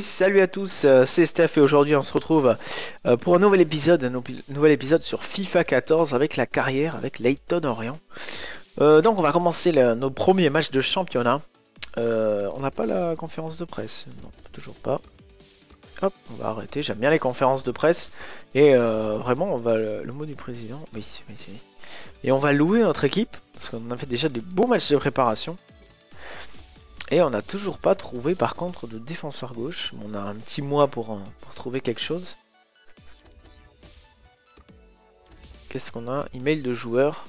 Salut à tous, euh, c'est Steph et aujourd'hui on se retrouve euh, pour un nouvel épisode, un nouvel épisode sur FIFA 14 avec la carrière avec Leighton Orient. Euh, donc on va commencer nos premiers matchs de championnat. on n'a pas la conférence de presse, non, toujours pas. Hop, on va arrêter, j'aime bien les conférences de presse. Et vraiment, on va le, mot du président, oui, oui, oui. Et on va louer notre équipe, parce qu'on a fait déjà des beaux matchs de préparation. Et on n'a toujours pas trouvé par contre de défenseur gauche. On a un petit mois pour, euh, pour trouver quelque chose. Qu'est-ce qu'on a? Email de joueur.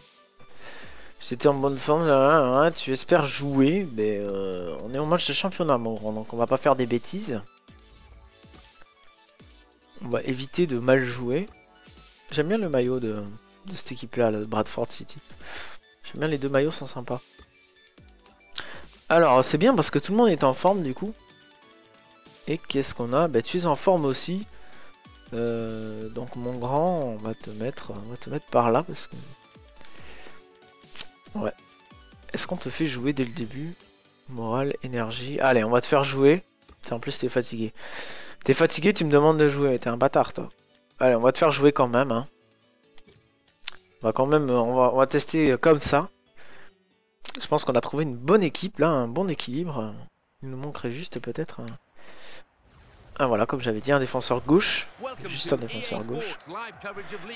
J'étais en bonne forme, là, tu espères jouer, mais euh, on est en match de championnat, mon grand, donc on va pas faire des bêtises. On va éviter de mal jouer. J'aime bien le maillot de, de cette équipe-là, de Bradford City. J'aime bien les deux maillots, sont sympas. Alors, c'est bien parce que tout le monde est en forme du coup. Et qu'est-ce qu'on a? Bah, tu es en forme aussi. Euh, donc, mon grand, on va te mettre, on va te mettre par là parce que. Ouais. Est-ce qu'on te fait jouer dès le début? Morale, énergie. Allez, on va te faire jouer. En plus, t'es fatigué. T'es fatigué, tu me demandes de jouer. T'es un bâtard, toi. Allez, on va te faire jouer quand même. Hein. On va quand même, on va tester comme ça. Je pense qu'on a trouvé une bonne équipe, là, un bon équilibre. Il nous manquerait juste peut-être... Ah voilà, comme j'avais dit, un défenseur gauche. Juste un défenseur gauche.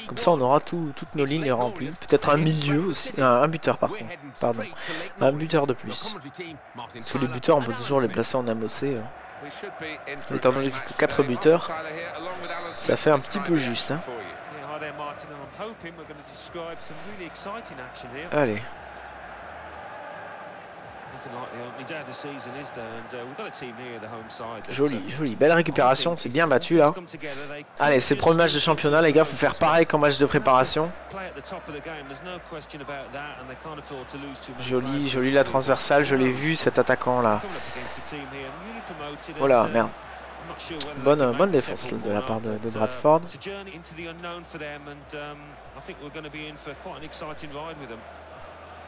Comme ça, on aura toutes nos lignes remplies. Peut-être un milieu aussi. Un, buteur, par contre. Pardon. Un buteur de plus. Tous les buteurs, on peut toujours les placer en MOC. Hein. Étant donné que 4 buteurs, ça fait un petit peu juste. Hein. Allez. Joli, joli, belle récupération, c'est bien battu là. Allez, c'est le premier match de championnat, les gars, faut faire pareil qu'en match de préparation. Joli, joli la transversale, je l'ai vu cet attaquant là. Voilà, merde. Bonne, bonne défense de la part de, de Bradford.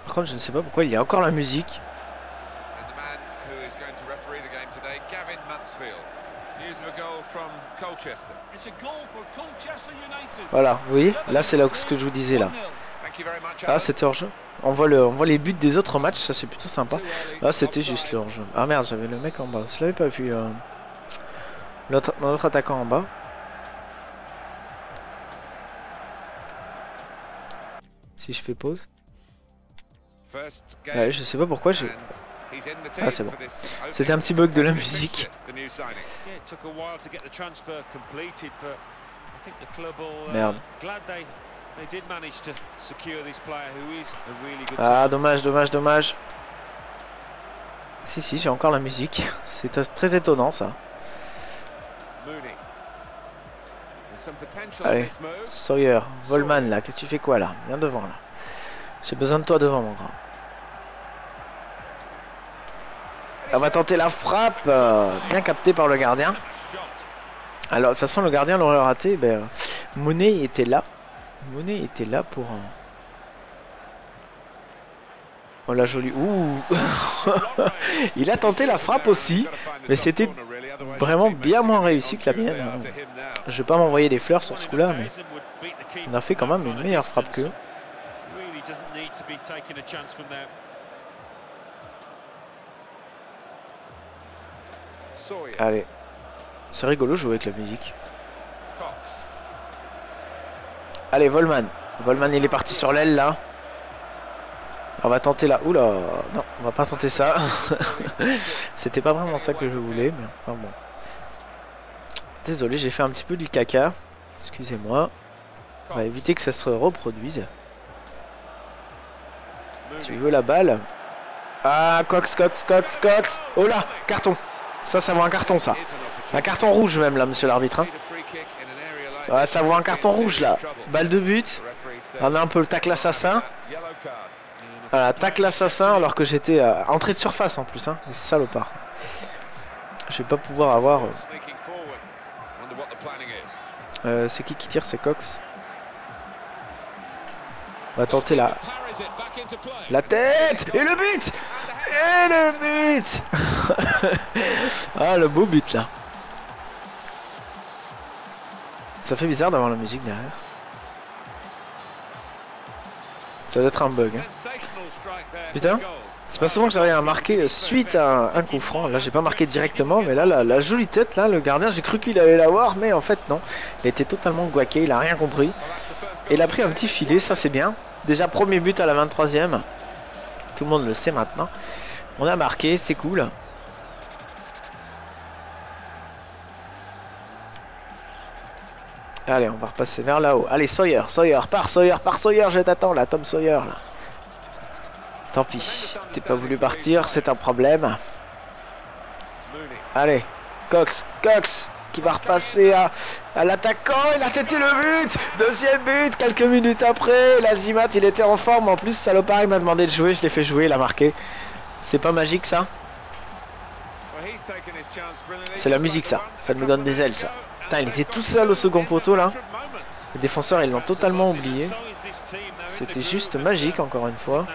Par contre, je ne sais pas pourquoi il y a encore la musique. Voilà, vous voyez Là, c'est là ce que je vous disais là. Ah, c'était hors-jeu. On voit, le, on voit les buts des autres matchs, ça c'est plutôt sympa. Ah, c'était juste le hors-jeu. Ah merde, j'avais le mec en bas. Je l'avais pas vu. Euh... Notre, attaquant en bas. Si je fais pause. Ouais, je sais pas pourquoi j'ai... Ah c'est bon. C'était un petit bug de la musique. Merde. Ah dommage, dommage, dommage. Si si, j'ai encore la musique. C'est très étonnant ça. Allez, Sawyer, Volman là, qu'est-ce que tu fais quoi là? Viens devant là. J'ai besoin de toi devant mon grand. On va tenter la frappe, euh, bien capté par le gardien. Alors de toute façon le gardien l'aurait raté, ben, Monet était là. Monet était là pour... Oh la jolie... Ouh Il a tenté la frappe aussi, mais c'était vraiment bien moins réussi que la mienne. Je vais pas m'envoyer des fleurs sur ce coup-là, mais on a fait quand même une meilleure frappe qu'eux. Allez. C'est rigolo jouer avec la musique. Allez, Volman. Volman, il est parti sur l'aile, là. On va tenter là. Oula, non, on va pas tenter ça. C'était pas vraiment ça que je voulais, mais enfin bon. Désolé, j'ai fait un petit peu du caca. Excusez-moi. On va éviter que ça se reproduise. Tu veux la balle? Ah, Cox, Cox, Cox, Cox Oh là, carton ça, ça vaut un carton, ça. Un carton rouge même, là, monsieur l'arbitre. Hein. ça vaut un carton rouge, là. Balle de but. On a un peu le tacle assassin. Voilà, tacle assassin, alors que j'étais euh, entrée de surface, en plus. Hein. Salopard. Je vais pas pouvoir avoir... Euh, euh, c'est qui qui tire C'est Cox? On va tenter la... La tête Et le but Et le but Ah, le beau but là. Ça fait bizarre d'avoir la musique derrière. Ça doit être un bug. Hein. Putain, c'est pas souvent que j'arrive à marquer suite à un coup franc. Là, j'ai pas marqué directement, mais là, la, jolie tête, là, le gardien, j'ai cru qu'il allait l'avoir, mais en fait, non. Il était totalement guaqué, il a rien compris. Et il a pris un petit filet, ça c'est bien. Déjà, premier but à la 23ème. Tout le monde le sait maintenant. On a marqué, c'est cool. Allez, on va repasser vers là-haut. Allez, Sawyer, Sawyer, par Sawyer, par Sawyer, je t'attends là, Tom Sawyer là. Tant pis, t'es pas voulu partir, c'est un problème. Allez, Cox, Cox, qui va repasser à, l'attaquant. Il a têté le but Deuxième but Quelques minutes après, l'Azimat, il était en forme. En plus, Salopard, il m'a demandé de jouer. Je l'ai fait jouer, il a marqué. C'est pas magique, ça? C'est la musique, ça. Ça me donne des ailes, ça. Putain, il était tout seul au second poteau, là. Les défenseurs, ils l'ont totalement oublié. C'était juste magique, encore une fois.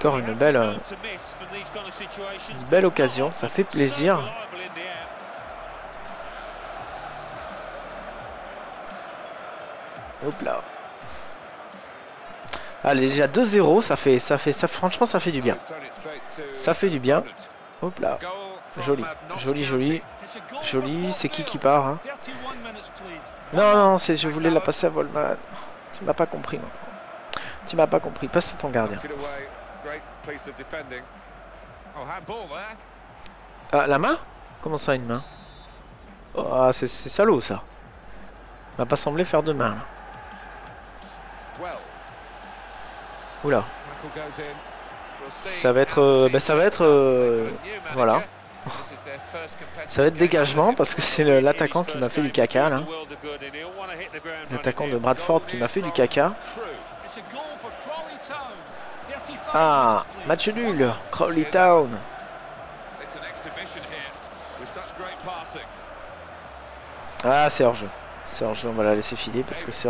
Encore une belle, euh, une belle occasion, ça fait plaisir. Hop là. Allez, déjà 2-0, ça fait, ça fait, ça, franchement, ça fait du bien. Ça fait du bien. Hop là. Joli, joli, joli. Joli, c'est qui qui part hein? Non, non, c'est, je voulais la passer à Volman. Tu m'as pas compris. Non. Tu m'as pas compris. Passe à ton gardien. Ah, la main? Comment ça, une main? Oh, c'est salaud, ça. M'a pas semblé faire de main, là. Oula. Ça va être... Euh, bah, ça va être... Euh, voilà. ça va être dégagement parce que c'est l'attaquant qui m'a fait du caca là. L'attaquant de Bradford qui m'a fait du caca. Ah, match nul, Crowley Town. Ah, c'est hors jeu. C'est hors jeu, on va la laisser filer parce que c'est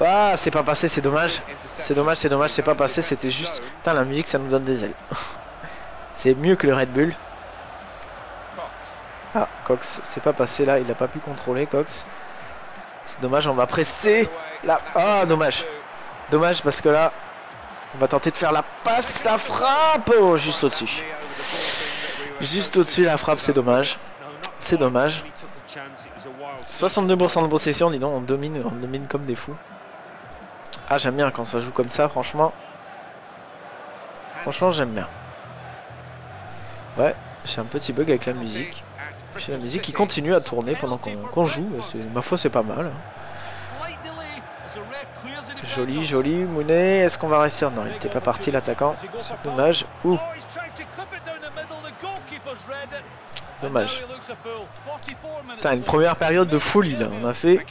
Ah, c'est pas passé, c'est dommage. C'est dommage, c'est dommage, c'est pas passé, c'était juste... Putain, la musique, ça nous donne des ailes. c'est mieux que le Red Bull. Ah, Cox, c'est pas passé là, il a pas pu contrôler, Cox. C'est dommage, on va presser. Là, ah, dommage. Dommage parce que là, on va tenter de faire la passe, la frappe. Oh, juste au-dessus. Juste au-dessus, la frappe, c'est dommage. C'est dommage. 62% de possession, dis donc, on domine, on domine comme des fous. Ah, j'aime bien quand ça joue comme ça, franchement. Franchement, j'aime bien. Ouais, j'ai un petit bug avec la musique. J'ai la musique qui continue à tourner pendant qu'on joue. Ma foi, c'est pas mal. Joli, joli. Mounet, est-ce qu'on va réussir? Non, il n'était pas parti l'attaquant. C'est dommage. Ouh. Dommage. Putain, une première période de folie là. On a fait.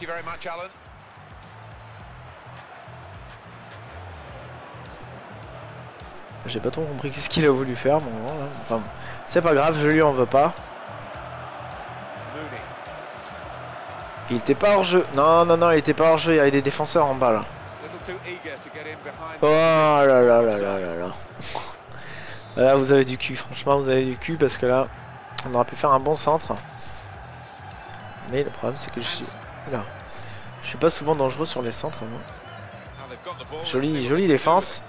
J'ai pas trop compris ce qu'il a voulu faire. Bon, enfin, c'est pas grave, je lui en veux pas. Il était pas hors jeu. Non, non, non, il était pas hors jeu. Il y avait des défenseurs en bas là. Oh là là là là là là. Là, vous avez du cul. Franchement, vous avez du cul parce que là, on aurait pu faire un bon centre. Mais le problème, c'est que je suis là. Je suis pas souvent dangereux sur les centres. Moi. Jolie, jolie défense.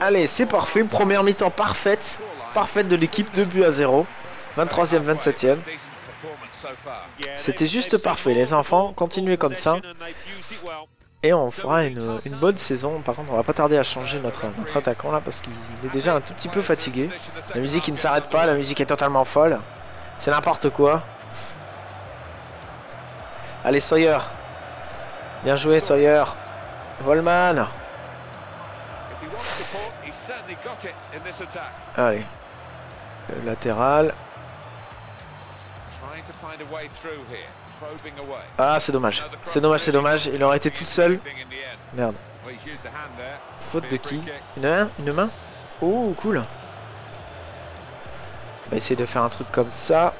Allez, c'est parfait. Première mi-temps parfaite. Parfaite de l'équipe, 2 buts à 0. 23e, 27e. C'était juste parfait, les enfants, continuez comme ça. Et on fera une, bonne saison. Par contre, on va pas tarder à changer notre, notre attaquant là parce qu'il est déjà un tout petit peu fatigué. La musique qui ne s'arrête pas, la musique est totalement folle. C'est n'importe quoi. Allez, Sawyer. Bien joué, Sawyer. Volman. Allez. Le latéral. Ah, c'est dommage. C'est dommage, c'est dommage. Il aurait été tout seul. Merde. Faute de qui Une main Une main Oh, cool. On va essayer de faire un truc comme ça.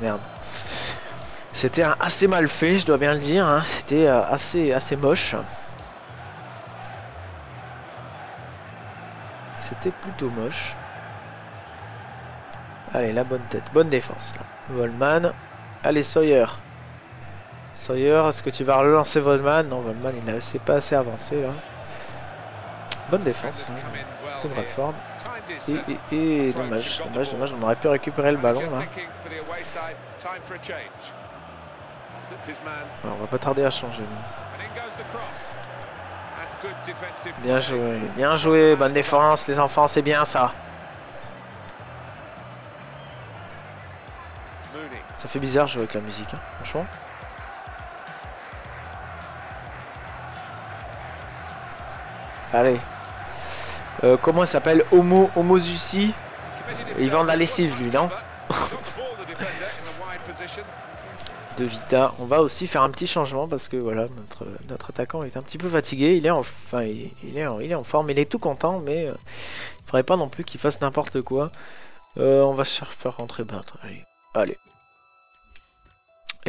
Merde. C'était assez mal fait, je dois bien le dire. Hein. C'était euh, assez, assez moche. C'était plutôt moche. Allez, la bonne tête, bonne défense là. Volman. Allez, Sawyer. Sawyer, est-ce que tu vas relancer Volman? Non, Volman, il n'a pas assez avancé là. Bonne défense. Hein. Bradford. Et, dommage, dommage, dommage, on aurait pu récupérer le ballon là. on va pas tarder à changer. Bien joué, bien joué, bonne défense les enfants, c'est bien ça. Ça fait bizarre jouer avec la musique, hein, franchement. Allez. Euh, comment s'appelle? Homo, Homo Zusi Il vend de la lessive lui, non? De Vita. On va aussi faire un petit changement parce que voilà, notre, attaquant est un petit peu fatigué. Il est en, enfin, il, est forme, il est tout content, mais euh, il faudrait pas non plus qu'il fasse n'importe quoi. Euh, on va faire rentrer battre. Allez. Allez.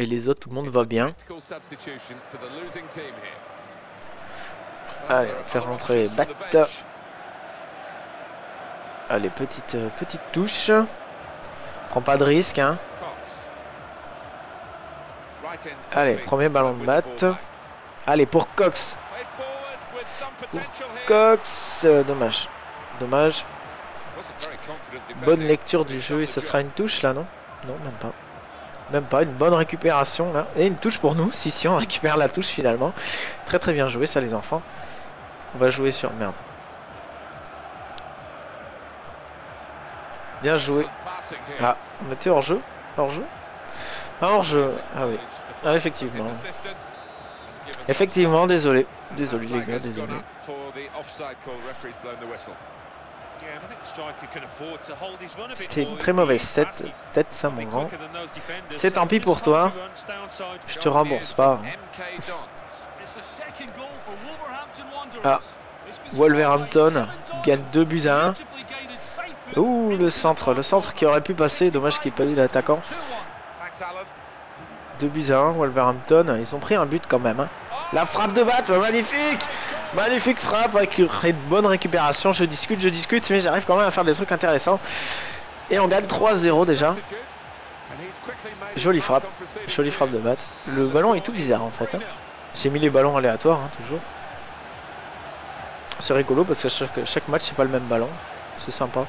Et les autres, tout le monde va bien. Allez, faire rentrer Bat. Allez, petite, euh, petite touche. Prends pas de risque, hein. Allez, premier ballon de batte. Allez, pour Cox. Cox. Euh, dommage. Dommage. Bonne lecture du jeu et ce sera une touche là, non? Non, même pas. Même pas, une bonne récupération là. Et une touche pour nous, si si on récupère la touche finalement. Très très bien joué ça les enfants. On va jouer sur... Merde. Bien joué. Ah, on était hors jeu Hors jeu Ah hors jeu. Ah oui. Ah effectivement. Effectivement, désolé. Désolé les gars, désolé. C'était une très mauvaise tête, tête ça mon grand. C'est tant pis pour toi. Je te rembourse pas. Ah, Wolverhampton gagne 2 buts à 1. Ouh, le centre, le centre qui aurait pu passer, dommage qu'il n'y ait pas eu l'attaquant. 2 buts à 1, Wolverhampton, ils ont pris un but quand même. Hein. La frappe de batte, magnifique Magnifique frappe avec une bonne récupération. Je discute, je discute, mais j'arrive quand même à faire des trucs intéressants. Et on gagne 3-0 déjà. Jolie frappe, jolie frappe de batte. Le ballon est tout bizarre en fait. Hein. J'ai mis les ballons aléatoires, hein, toujours. C'est rigolo parce que chaque, chaque match c'est pas le même ballon. C'est sympa.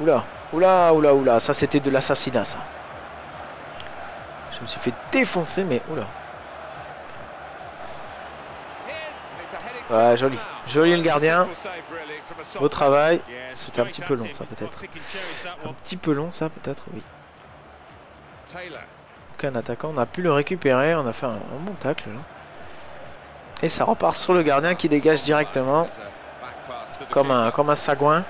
Oula, oula, oula, oula. Ça c'était de l'assassinat ça. Je me suis fait défoncer mais oula. Ouais, joli. Joli le gardien. Au travail. C'était un petit peu long ça peut-être. Un petit peu long ça peut-être, oui. un attaquant, on a pu le récupérer. On a fait un, bon tacle là. Et ça repart sur le gardien qui dégage directement. Comme un, comme un sagouin.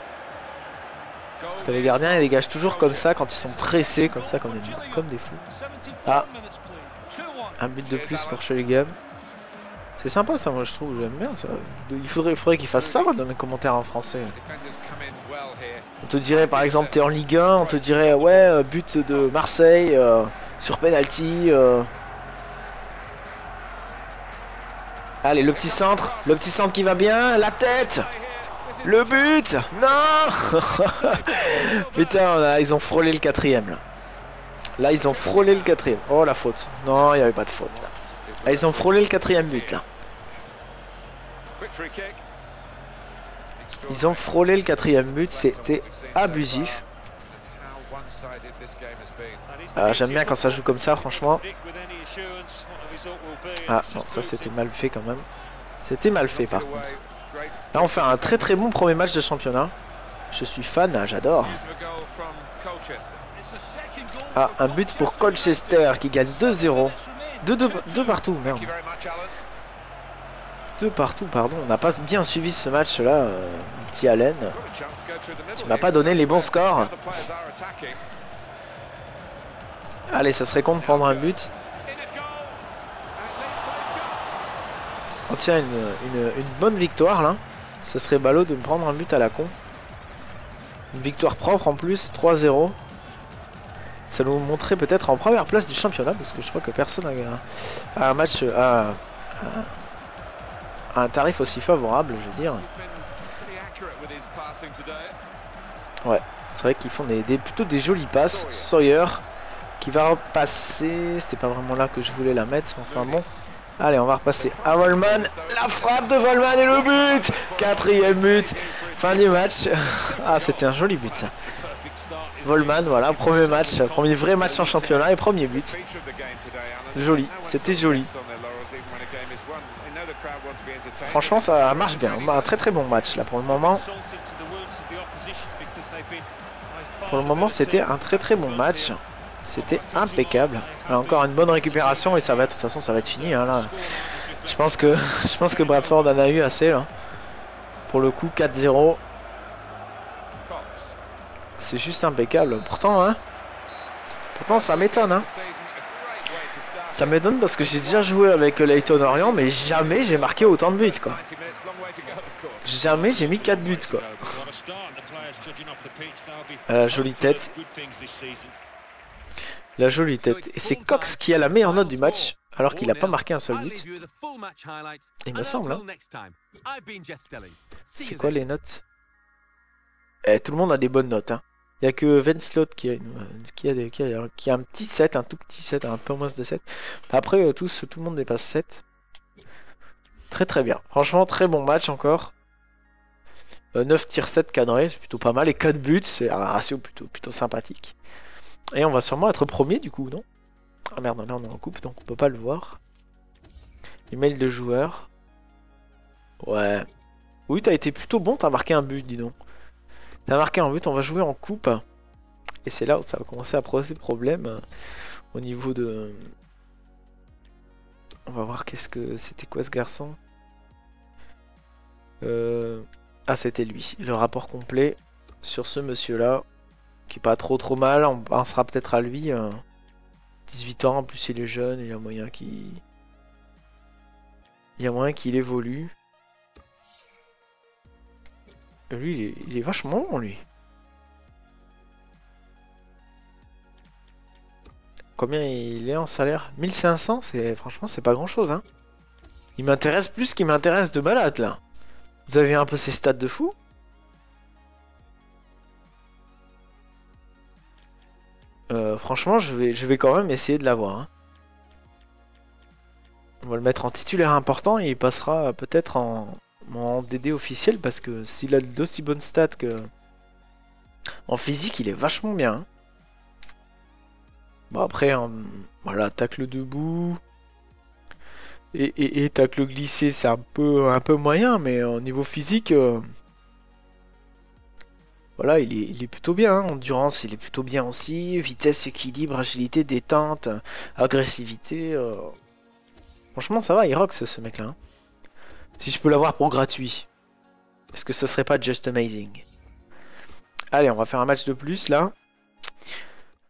Parce que les gardiens ils dégagent toujours comme ça quand ils sont pressés, comme ça, comme des, fous. Ah Un but de plus pour Shulligan. C'est sympa ça, moi je trouve, j'aime bien ça. Il faudrait, faudrait qu'il fasse ça dans les commentaires en français. On te dirait par exemple t'es en Ligue 1, on te dirait ouais euh, but de Marseille euh, sur penalty. Euh. Allez le petit centre, le petit centre qui va bien, la tête Le but Non Putain ils ont frôlé le quatrième là. Là ils ont frôlé le quatrième. Oh la faute. Non il n'y avait pas de faute là. là. ils ont frôlé le quatrième but là. Ils ont frôlé le quatrième but, c'était abusif. Ah, J'aime bien quand ça joue comme ça, franchement. Ah, non, ça c'était mal fait quand même. C'était mal fait par contre. Là, on fait un très très bon premier match de championnat. Je suis fan, hein, j'adore. Ah, un but pour Colchester qui gagne 2-0. 2 partout, merde partout, pardon. On n'a pas bien suivi ce match-là, euh, petit Allen. Tu pas donné les bons scores. Allez, ça serait con de prendre un but. On tient une, bonne victoire là. Ça serait ballot de prendre un but à la con. Une victoire propre en plus, 3-0. Ça nous montrait peut-être en première place du championnat parce que je crois que personne a, un match un tarif aussi favorable, je veux dire. Ouais, c'est vrai qu'ils font des, plutôt des jolies passes. Sawyer qui va repasser. C'était pas vraiment là que je voulais la mettre, enfin bon. Allez, on va repasser à Volman. La frappe de Volman et le but Quatrième but. Fin du match. ah, c'était un joli but. Volman, voilà, premier match, premier vrai match en championnat et premier but. Joli, c'était joli. Franchement, ça marche bien. Un très très bon match là pour le moment. Pour le moment, c'était un très très bon match. C'était impeccable. encore une bonne récupération et ça va de toute façon, ça va être fini. Hein, là. Je pense que je pense que Bradford en a eu assez là. Pour le coup, 4-0. C'est juste impeccable. Pourtant, hein. Pourtant, ça m'étonne, hein. Ça m'étonne parce que j'ai déjà joué avec Leighton Orient, mais jamais j'ai marqué autant de buts, quoi. Jamais j'ai mis 4 buts, quoi. la jolie tête. La jolie tête. Et c'est Cox qui a la meilleure note du match, alors qu'il n'a pas marqué un seul but. Il me semble, hein. C'est quoi les notes? Eh, Tout le monde a des bonnes notes, hein. Il n'y a que Venslot qui a, a qui, a, qui a un petit 7, un tout petit 7, un peu moins de 7. Après, euh, tous, tout le monde dépasse 7. Très très bien. Franchement, très bon match encore. 9 euh, tirs 7 cadrés, c'est plutôt pas mal. Et 4 buts, c'est un ratio plutôt, plutôt sympathique. Et on va sûrement être premier du coup, non? Ah merde, là on est en coupe, donc on peut pas le voir. Email de joueur. Ouais. Oui, t'as été plutôt bon, t'as marqué un but, dis donc. T'as marqué un but, on va jouer en coupe. Et c'est là où ça va commencer à poser problème euh, au niveau de... On va voir qu'est-ce que... C'était quoi ce garçon? Euh... Ah, c'était lui. Le rapport complet sur ce monsieur-là. Qui est pas trop trop mal. On pensera peut-être à lui. 18 euh, ans, en plus il est jeune. Il y a moyen qu'il... Il y a moyen qu'il évolue. Lui, il est, vachement bon, lui. Combien il est en salaire? 1500 c'est Franchement, c'est pas grand-chose, hein. Il m'intéresse plus qu'il m'intéresse de malade, là. Vous avez un peu ses stats de fou? Euh, franchement, je vais, je vais quand même essayer de l'avoir. Hein. On va le mettre en titulaire important et il passera peut-être en, en DD officiel parce que s'il a d'aussi bonnes stats que en physique, il est vachement bien. Hein. Bon après, voilà, tacle debout et, tacle glissé, c'est un peu un peu moyen, mais au niveau physique, euh, voilà, il est, plutôt bien. Hein. Endurance, il est plutôt bien aussi. Vitesse, équilibre, agilité, détente, agressivité. Euh. Franchement, ça va, il rock ce, mec-là. Hein. Si je peux l'avoir pour gratuit. Est-ce que ça serait pas just amazing? Allez, on va faire un match de plus là.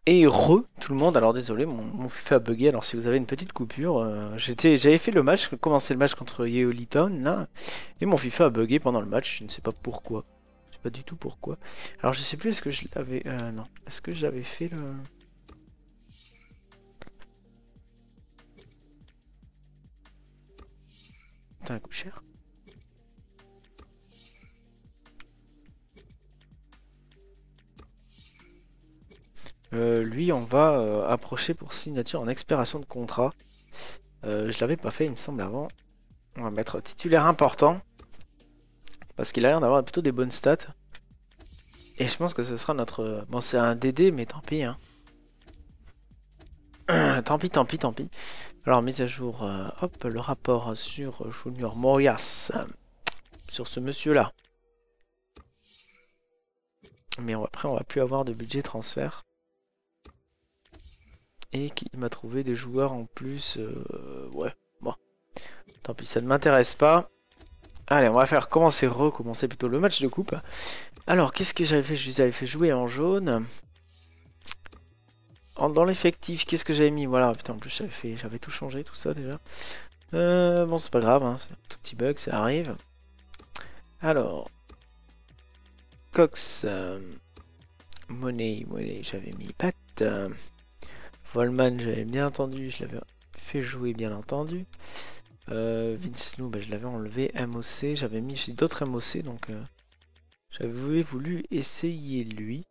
Et re, tout le monde, alors désolé, mon, FIFA a bugué, alors si vous avez une petite coupure, euh, j'avais fait le match, commencé le match contre Yeoliton, là, et mon FIFA a bugué pendant le match, je ne sais pas pourquoi. Je sais pas du tout pourquoi. Alors je sais plus, est-ce que je l'avais... Euh, non, est-ce que j'avais fait le... Euh, lui, on va euh, approcher pour signature en expiration de contrat. Euh, je l'avais pas fait, il me semble, avant. On va mettre titulaire important. Parce qu'il a l'air d'avoir plutôt des bonnes stats. Et je pense que ce sera notre... Bon, c'est un DD, mais tant pis. Hein. Tant pis, tant pis, tant pis. Alors, mise à jour. hop, le rapport sur Junior Morias. sur ce monsieur-là. Mais après, on va plus avoir de budget transfert et qui m'a trouvé des joueurs en plus. Euh, ouais, bon. Tant pis, ça ne m'intéresse pas. Allez, on va faire commencer, recommencer plutôt le match de coupe. Alors, qu'est-ce que j'avais fait? Je les avais fait jouer en jaune. Dans l'effectif, qu'est-ce que j'avais mis? Voilà, putain, en plus j'avais tout changé, tout ça déjà. Euh, bon, c'est pas grave, hein, c'est un tout petit bug, ça arrive. Alors, Cox, euh, monnaie, monnaie, j'avais mis Pat. Volman, j'avais bien entendu, je l'avais fait jouer bien entendu. Euh, Vince Lou, bah, je l'avais enlevé. MOC, j'avais mis d'autres MOC, donc euh, j'avais voulu essayer lui.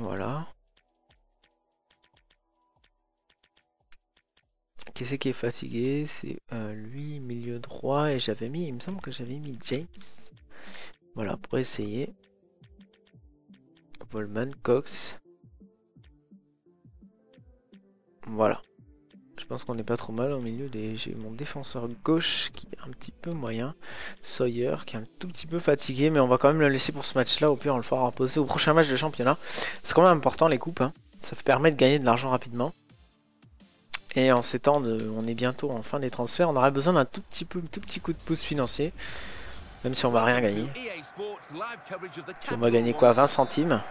Voilà. Qui c'est qui est fatigué? C'est euh, lui, milieu droit, et j'avais mis, il me semble que j'avais mis James. Voilà, pour essayer. Volman, Cox. Voilà. Je pense qu'on n'est pas trop mal au milieu des. J'ai mon défenseur gauche qui est un petit peu moyen. Sawyer qui est un tout petit peu fatigué, mais on va quand même le laisser pour ce match-là. Au pire, on le fera reposer au prochain match de championnat. C'est quand même important les coupes. Hein. Ça permet de gagner de l'argent rapidement. Et en ces temps, on est bientôt en fin des transferts, on aurait besoin d'un tout petit peu, tout petit coup de pouce financier. Même si on va rien gagner. On va gagner quoi 20 centimes.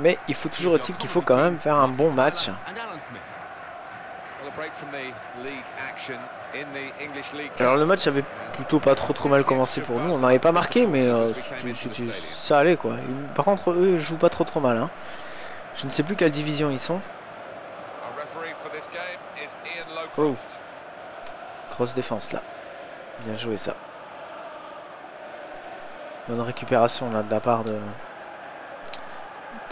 Mais il faut toujours dire qu'il faut quand même faire un bon match. Alors le match avait plutôt pas trop trop mal commencé pour nous. On n'avait pas marqué mais euh, ça allait quoi. Par contre eux ils jouent pas trop trop mal. Hein. Je ne sais plus quelle division ils sont. Oh. Grosse défense là. Bien joué ça. Bonne récupération là de la part de,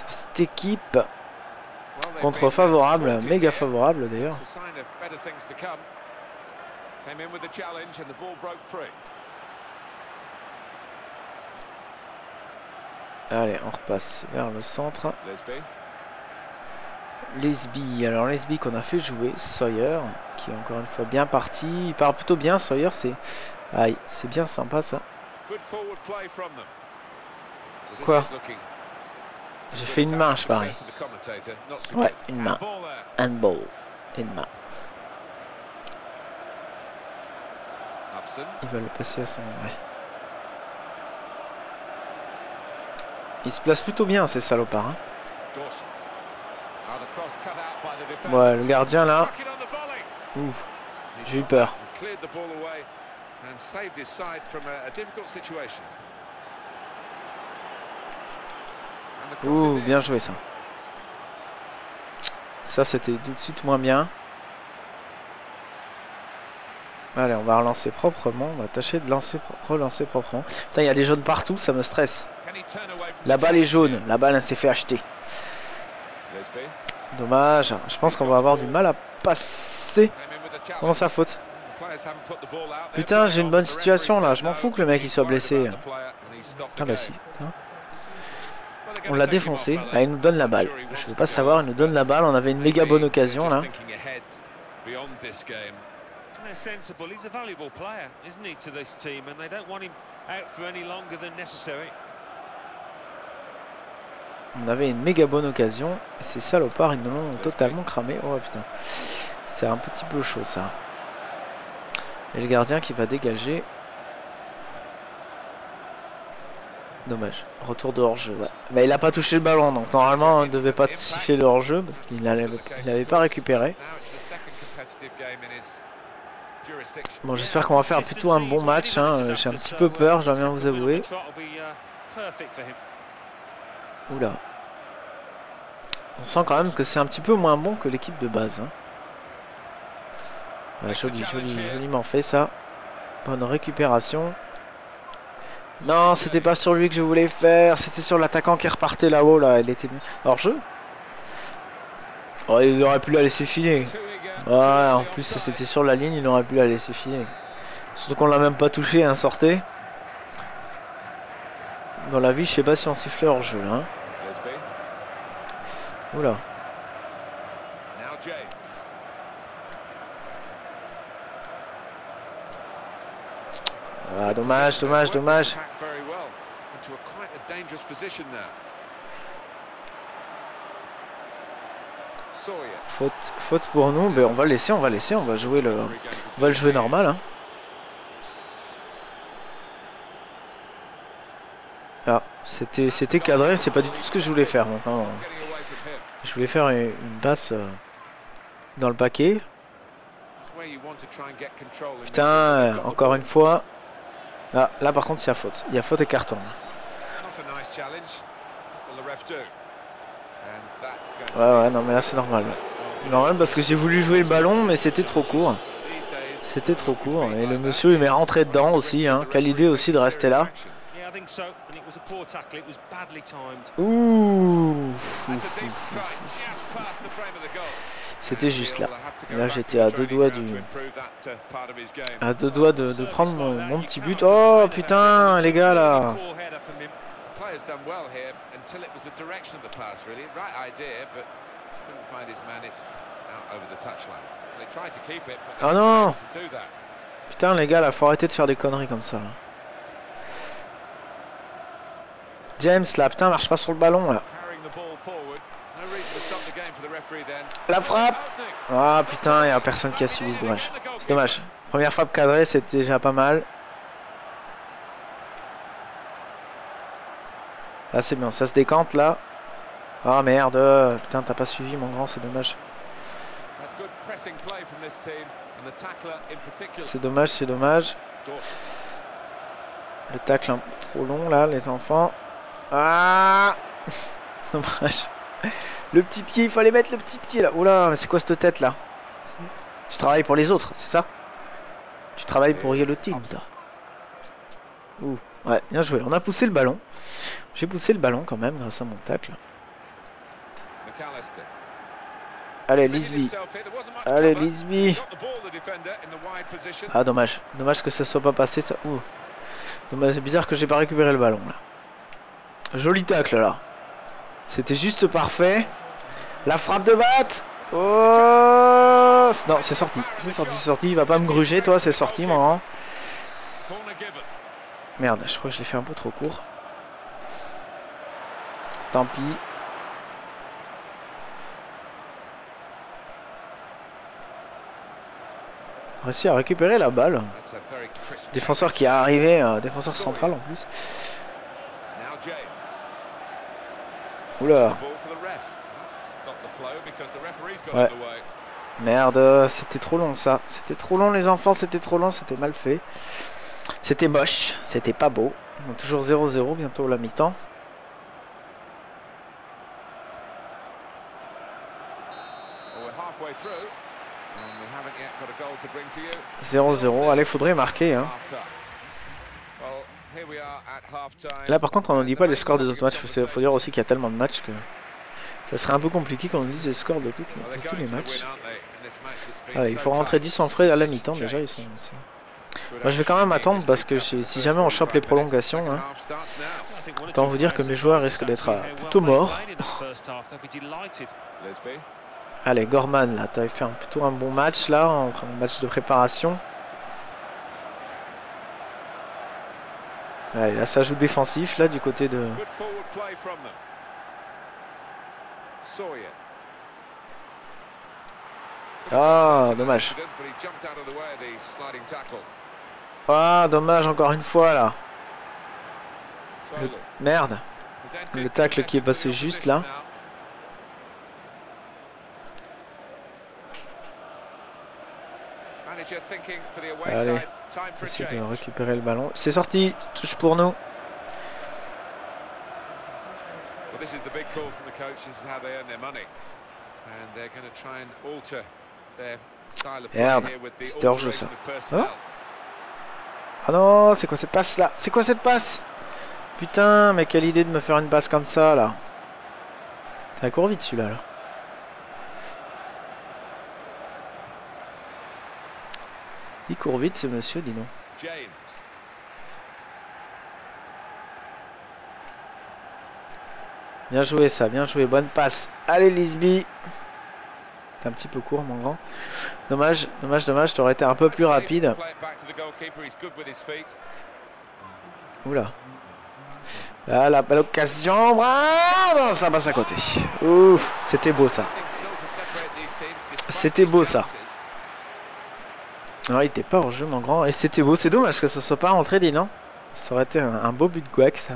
cette équipe. Contre favorable, méga favorable d'ailleurs. Allez, on repasse vers le centre. Lesby, alors Lesby qu'on a fait jouer, Sawyer, qui est encore une fois bien parti. Il part plutôt bien, Sawyer, c'est bien sympa ça. Quoi? J'ai fait une main, je parie. Ouais, une main. Handball. Une main. Il va le passer à son... Ouais. Il se place plutôt bien, ces salopards. Hein. Ouais, le gardien là. Ouf, j'ai eu peur. Ouh, bien joué ça. Ça, c'était tout de suite moins bien. Allez, on va relancer proprement. On va tâcher de lancer, relancer proprement. Putain, il y a des jaunes partout, ça me stresse. La balle est jaune. La balle, elle s'est fait acheter. Dommage. Je pense qu'on va avoir du mal à passer. Comment ça faute? Putain, j'ai une bonne situation là. Je m'en fous que le mec il soit blessé. Ah bah si. On l'a défoncé. Ah, il nous donne la balle. Je veux pas savoir, il nous donne la balle. On avait une méga bonne occasion là. On avait une méga bonne occasion. Et ces salopards, ils nous l'ont totalement cramé. Oh putain. C'est un petit peu chaud ça. Et le gardien qui va dégager. Dommage. Retour de hors-jeu. Mais il a pas touché le ballon. Donc normalement, il ne devait pas siffler le hors-jeu. Parce qu'il n'avait pas récupéré. Bon, j'espère qu'on va faire plutôt un bon match. Hein. J'ai un petit peu peur, je dois bien vous avouer. Oula. On sent quand même que c'est un petit peu moins bon que l'équipe de base. Hein. Joli, joli, joliment fait ça. Bonne récupération. Non, c'était pas sur lui que je voulais faire. C'était sur l'attaquant qui repartait là-haut. Là. Il était hors jeu. Oh, il aurait pu la laisser filer. Ouais, en plus c'était sur la ligne, il aurait pu la laisser filer. Surtout qu'on l'a même pas touché, hein, sortait. Dans la vie, je sais pas si on sifflait hors jeu là. Hein. Oula. Ah, dommage, dommage, dommage. Faute, faute pour nous, mais on va laisser, on va laisser, on va jouer le, on va le jouer normal. Hein. Ah, c'était c'était cadré, c'est pas du tout ce que je voulais faire. Je voulais faire une, basse euh, dans le paquet. Putain, encore une fois. Ah, là par contre il y a faute. Il y a faute et carton. Ouais, ouais, non, mais là c'est normal. Normal parce que j'ai voulu jouer le ballon, mais c'était trop court. C'était trop court. Et le monsieur, il m'est rentré dedans aussi. Hein. Quelle idée aussi de rester là. Ouh. C'était juste là. Là, j'étais à deux doigts du. À deux doigts de, de prendre mon, mon, petit but. Oh putain, les gars là. Oh non Putain les gars là, faut arrêter de faire des conneries comme ça là. James là, putain marche pas sur le ballon là. La frappe Ah putain, il a personne qui a suivi, c'est dommage. C'est dommage. Première frappe cadrée, c'était déjà pas mal. Là c'est bien, ça se décante là. Ah merde, putain t'as pas suivi mon grand, c'est dommage. C'est dommage, c'est dommage. Le tacle un peu trop long là, les enfants. Ah Dommage. Le petit pied, il fallait mettre le petit pied là. Oula, mais c'est quoi cette tête là Tu travailles pour les autres, c'est ça? Tu travailles pour Yellow Team, toi. Ouh, ouais, bien joué. On a poussé le ballon. J'ai poussé le ballon quand même grâce à mon tacle. Allez, Lisby. Allez, Lisby. Ah, dommage. Dommage que ça soit pas passé. Ça... Ouh. C'est bizarre que j'ai pas récupéré le ballon là. Joli tacle là. C'était juste parfait. La frappe de batte. Oh Non, c'est sorti. C'est sorti, c'est sorti. Il va pas me gruger, toi. C'est sorti, moi. Merde, je crois que je l'ai fait un peu trop court. Tant pis. réussi à récupérer la balle. Défenseur qui est arrivé, euh, défenseur central en plus. Oula. Ouais. Merde, c'était trop long ça. C'était trop long les enfants, c'était trop long, c'était mal fait. C'était moche, c'était pas beau. On toujours 0-0, bientôt la mi-temps. 0-0. Allez, faudrait marquer. Hein. Là, par contre, on ne dit pas les scores des autres matchs. Il faut dire aussi qu'il y a tellement de matchs que ça serait un peu compliqué qu'on dise les scores de, tous les matchs. il faut rentrer 10 en frais à la mi-temps. Déjà, ils sont. Moi, je vais quand même attendre parce que si jamais on chope les prolongations, hein, autant vous dire que mes joueurs risquent d'être plutôt morts. Allez, Gorman, là, t'avais fait plutôt un bon match, là, un match de préparation. Allez, là, ça joue défensif, là, du côté de... Ah, dommage. Ah, dommage, encore une fois, là. Merde. Le tacle qui est passé juste, là. Allez, essayer de récupérer le ballon. C'est sorti, touche pour nous. Merde, c'était hors jeu ça. Oh ah non, c'est quoi cette passe là C'est quoi cette passe? Putain, mais quelle idée de me faire une passe comme ça là. Ça court vite celui-là là. Il court vite ce monsieur, dis donc. Bien joué ça, bien joué, bonne passe. Allez Lisby. T'es un petit peu court mon grand. Dommage, dommage, dommage, t'aurais été un peu plus rapide. Oula. Ah, la belle occasion. Ah, ça passe à côté. Ouf, c'était beau ça. C'était beau ça. Alors, il était pas en jeu, mon grand. Et c'était beau. C'est dommage que ça soit pas rentré, dis non Ça aurait été un, beau but de Guac, ça.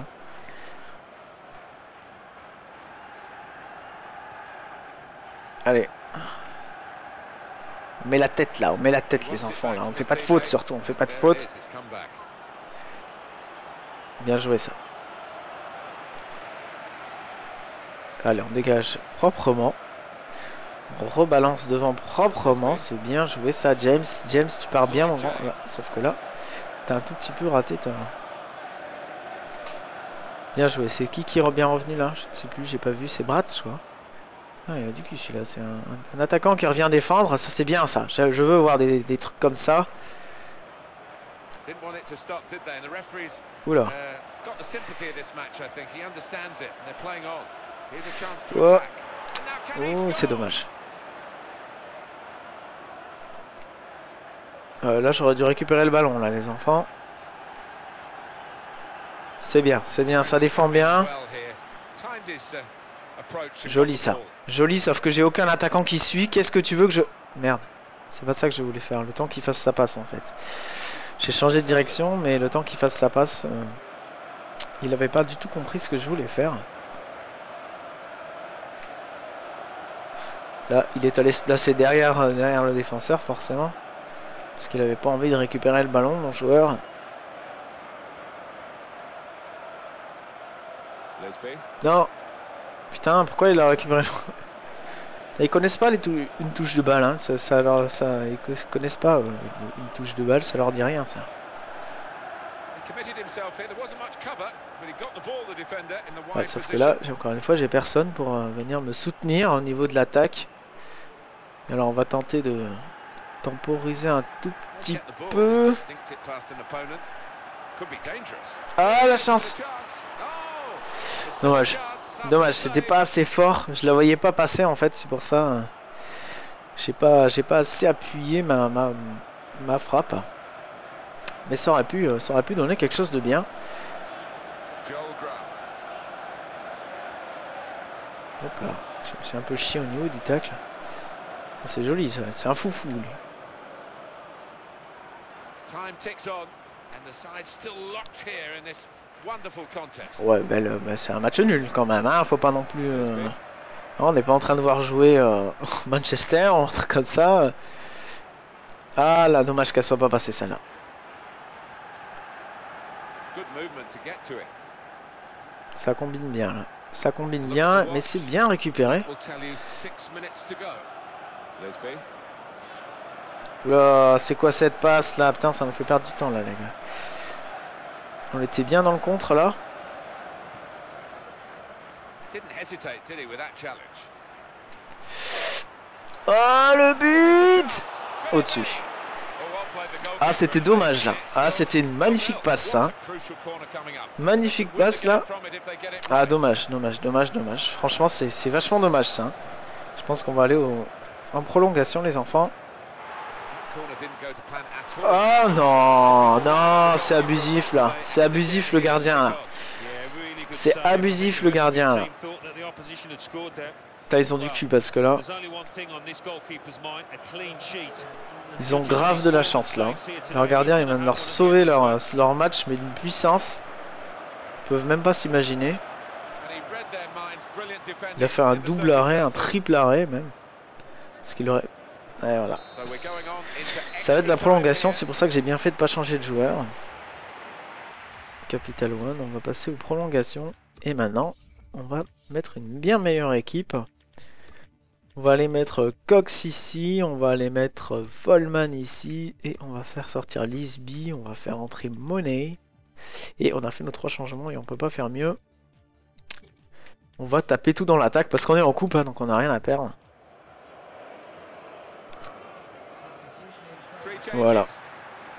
Allez. On met la tête là, on met la tête les enfants là. On fait pas de faute surtout, on fait pas de faute. Bien joué ça. Allez, on dégage proprement. On rebalance devant proprement. C'est bien joué ça, James. James, tu pars bien, mon grand. sauf que là, t'as un tout petit peu raté. Toi. Bien joué. C'est qui qui est bien revenu là? Je sais plus, j'ai pas vu. C'est Brad, je crois. Ah, il a du cul celui-là. C'est un, attaquant qui revient défendre. Ça, c'est bien ça. Je, veux voir des, des, trucs comme ça. Oula. Oh, oh c'est dommage. Euh, là, j'aurais dû récupérer le ballon, là, les enfants. C'est bien, c'est bien, ça défend bien. Joli, ça. Joli, sauf que j'ai aucun attaquant qui suit. Qu'est-ce que tu veux que je... Merde. C'est pas ça que je voulais faire. Le temps qu'il fasse sa passe, en fait. J'ai changé de direction, mais le temps qu'il fasse sa passe... Euh, il avait pas du tout compris ce que je voulais faire. Là, il est allé se placer derrière, euh, derrière le défenseur, forcément. Parce qu'il avait pas envie de récupérer le ballon, mon joueur. Non Putain, pourquoi il a récupéré le... Ils connaissent pas les une touche de balle, hein. ça, ça, ils connaissent pas euh, une touche de balle, ça leur dit rien ça. Ouais, sauf que là, encore une fois, j'ai personne pour euh, venir me soutenir au niveau de l'attaque. Alors on va tenter de temporiser un tout petit peu. Ah la chance Dommage. Dommage, c'était pas assez fort. Je la voyais pas passer en fait, c'est pour ça. J'ai pas, j'ai pas assez appuyé ma, ma, ma, frappe. Mais ça aurait pu, ça aurait pu donner quelque chose de bien. Hop là, suis un peu chié au niveau du tacle. C'est joli, c'est un foufou lui. Ouais, belle, bah, c'est un match nul quand même, hein, faut pas non plus... Euh, on n'est pas en train de voir jouer euh, Manchester, ou un truc comme ça. Ah là, dommage qu'elle soit pas passée celle-là. Ça combine bien là. Ça combine bien, mais c'est bien récupéré. Oula, c'est quoi cette passe là? Putain, ça me fait perdre du temps là, les gars. On était bien dans le contre là. Oh le but Au-dessus. Ah c'était dommage là. Ah c'était une magnifique passe ça. Hein. Magnifique passe là. Ah dommage, dommage, dommage, dommage. Franchement c'est vachement dommage ça. Hein. Je pense qu'on va aller en prolongation les enfants. Oh non, non, c'est abusif là. C'est abusif le gardien là. C'est abusif le gardien là. ils ont du cul parce que là. Ils ont grave de la chance là. Leur gardien il vient de leur sauver leur, leur match mais d'une puissance. Ils peuvent même pas s'imaginer. Il a fait un double arrêt, un triple arrêt même. Parce qu'il aurait voilà. Ça va être la prolongation, c'est pour ça que j'ai bien fait de pas changer de joueur. Capital One, on va passer aux prolongations. Et maintenant, on va mettre une bien meilleure équipe. On va aller mettre Cox ici, on va aller mettre Volman ici, et on va faire sortir Lisby, on va faire entrer Money. Et on a fait nos trois changements et on peut pas faire mieux. On va taper tout dans l'attaque parce qu'on est en coupe, hein, donc on n'a rien à perdre. Voilà.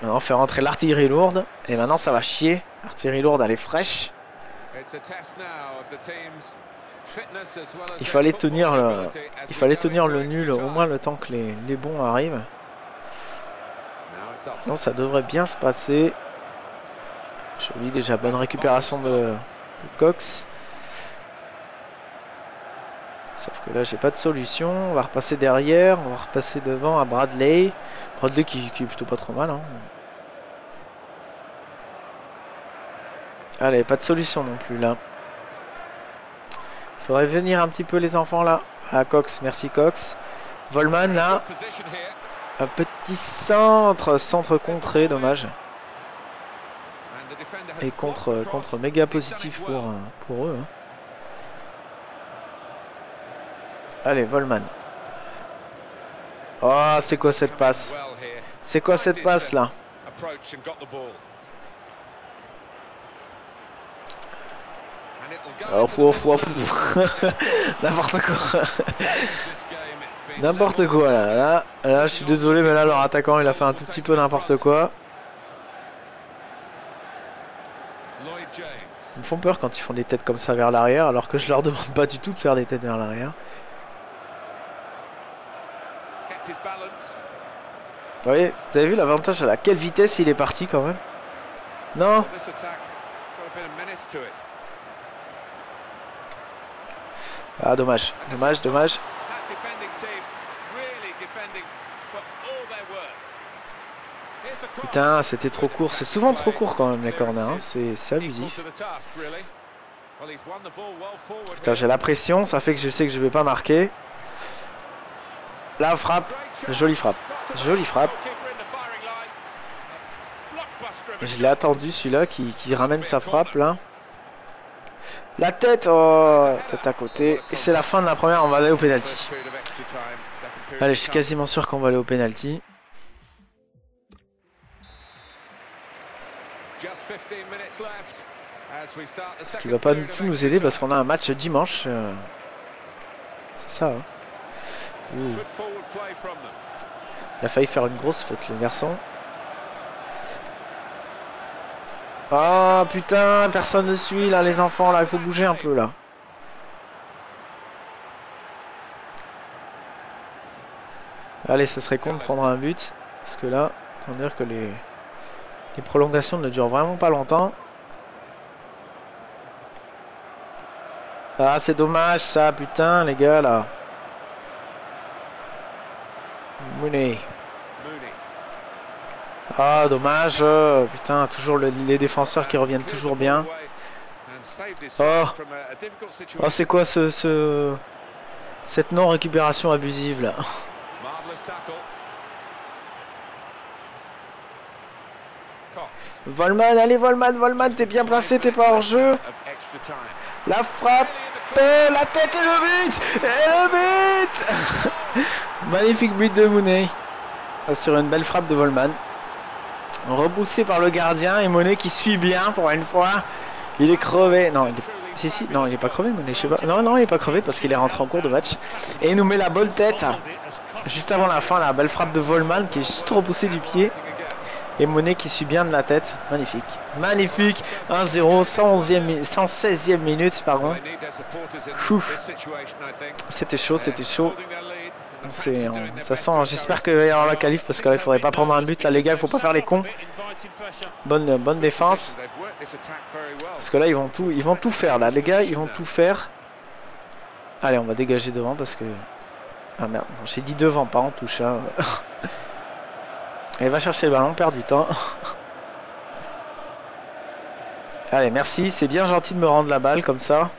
Maintenant, faire rentrer l'artillerie lourde. Et maintenant, ça va chier. L'artillerie lourde, elle est fraîche. Il fallait tenir le, il fallait tenir le nul au moins le temps que les, les bons arrivent. Non, ça devrait bien se passer. Joli déjà, bonne récupération de Cox. Sauf que là, j'ai pas de solution. On va repasser derrière. On va repasser devant à Bradley. Bradley qui, est plutôt pas trop mal. Hein. Allez, pas de solution non plus là. Faudrait venir un petit peu les enfants là. À Cox, merci Cox. Volman là. Un petit centre, centre contré, dommage. Et contre, contre méga positif pour, pour eux. Hein. Allez, Volman. Oh, c'est quoi cette passe? C'est quoi cette passe là? Fou. N'importe quoi. N'importe quoi là. là. Là, je suis désolé, mais là, leur attaquant, il a fait un tout petit peu n'importe quoi. Ils me font peur quand ils font des têtes comme ça vers l'arrière, alors que je leur demande pas du tout de faire des têtes vers l'arrière. Vous voyez, vous avez vu l'avantage à quelle vitesse il est parti quand même? Non Ah dommage, dommage, dommage. Putain, c'était trop court. C'est souvent trop court quand même les corners. Hein. C'est abusif. Putain, j'ai la pression. Ça fait que je sais que je vais pas marquer. La frappe. Jolie frappe. Jolie frappe. Je l'ai attendu celui-là qui, ramène sa frappe là. La tête, oh, tête à côté. C'est la fin de la première, on va aller au penalty. Allez, je suis quasiment sûr qu'on va aller au penalty. Ce qui va pas du tout nous aider parce qu'on a un match dimanche. Euh, c'est ça. Hein. Il a failli faire une grosse faute, le garçon. Ah putain, personne ne suit là, les enfants. Là, il faut bouger un peu là. Allez, ça serait con de prendre un but. Parce que là, on dire que les, les prolongations ne durent vraiment pas longtemps. Ah, c'est dommage ça, putain, les gars, là. Mooney. Ah, dommage. putain, toujours les défenseurs qui reviennent toujours bien. Oh, oh c'est quoi ce, ce... cette non-récupération abusive, là? Volman, allez Volman, Volman, t'es bien placé, t'es pas hors jeu. La frappe, la tête et le but Et le but Magnifique but de Monet. Sur une belle frappe de Volman. Reboussé par le gardien et Monet qui suit bien pour une fois. Il est crevé. Non, il est... Si, si, non, il est pas crevé, Monet, je sais pas. Non, non, il est pas crevé parce qu'il est rentré en cours de match. Et il nous met la bonne tête. Juste avant la fin, la belle frappe de Volman qui est juste repoussé du pied. Et Monet qui suit bien de la tête. Magnifique. Magnifique. 1-0, 116e minute, pardon. C'était chaud, c'était chaud. Ça sent, j'espère qu'il va y avoir la qualif parce qu'il ne faudrait pas prendre un but là les gars, il faut pas faire les cons. Bonne, bonne défense. Parce que là ils vont tout, ils vont tout faire là les gars, ils vont tout faire. Allez on va dégager devant parce que... Ah merde, j'ai dit devant, pas en touche. Hein. Elle va chercher le ballon, perd du temps. Allez, merci. C'est bien gentil de me rendre la balle comme ça.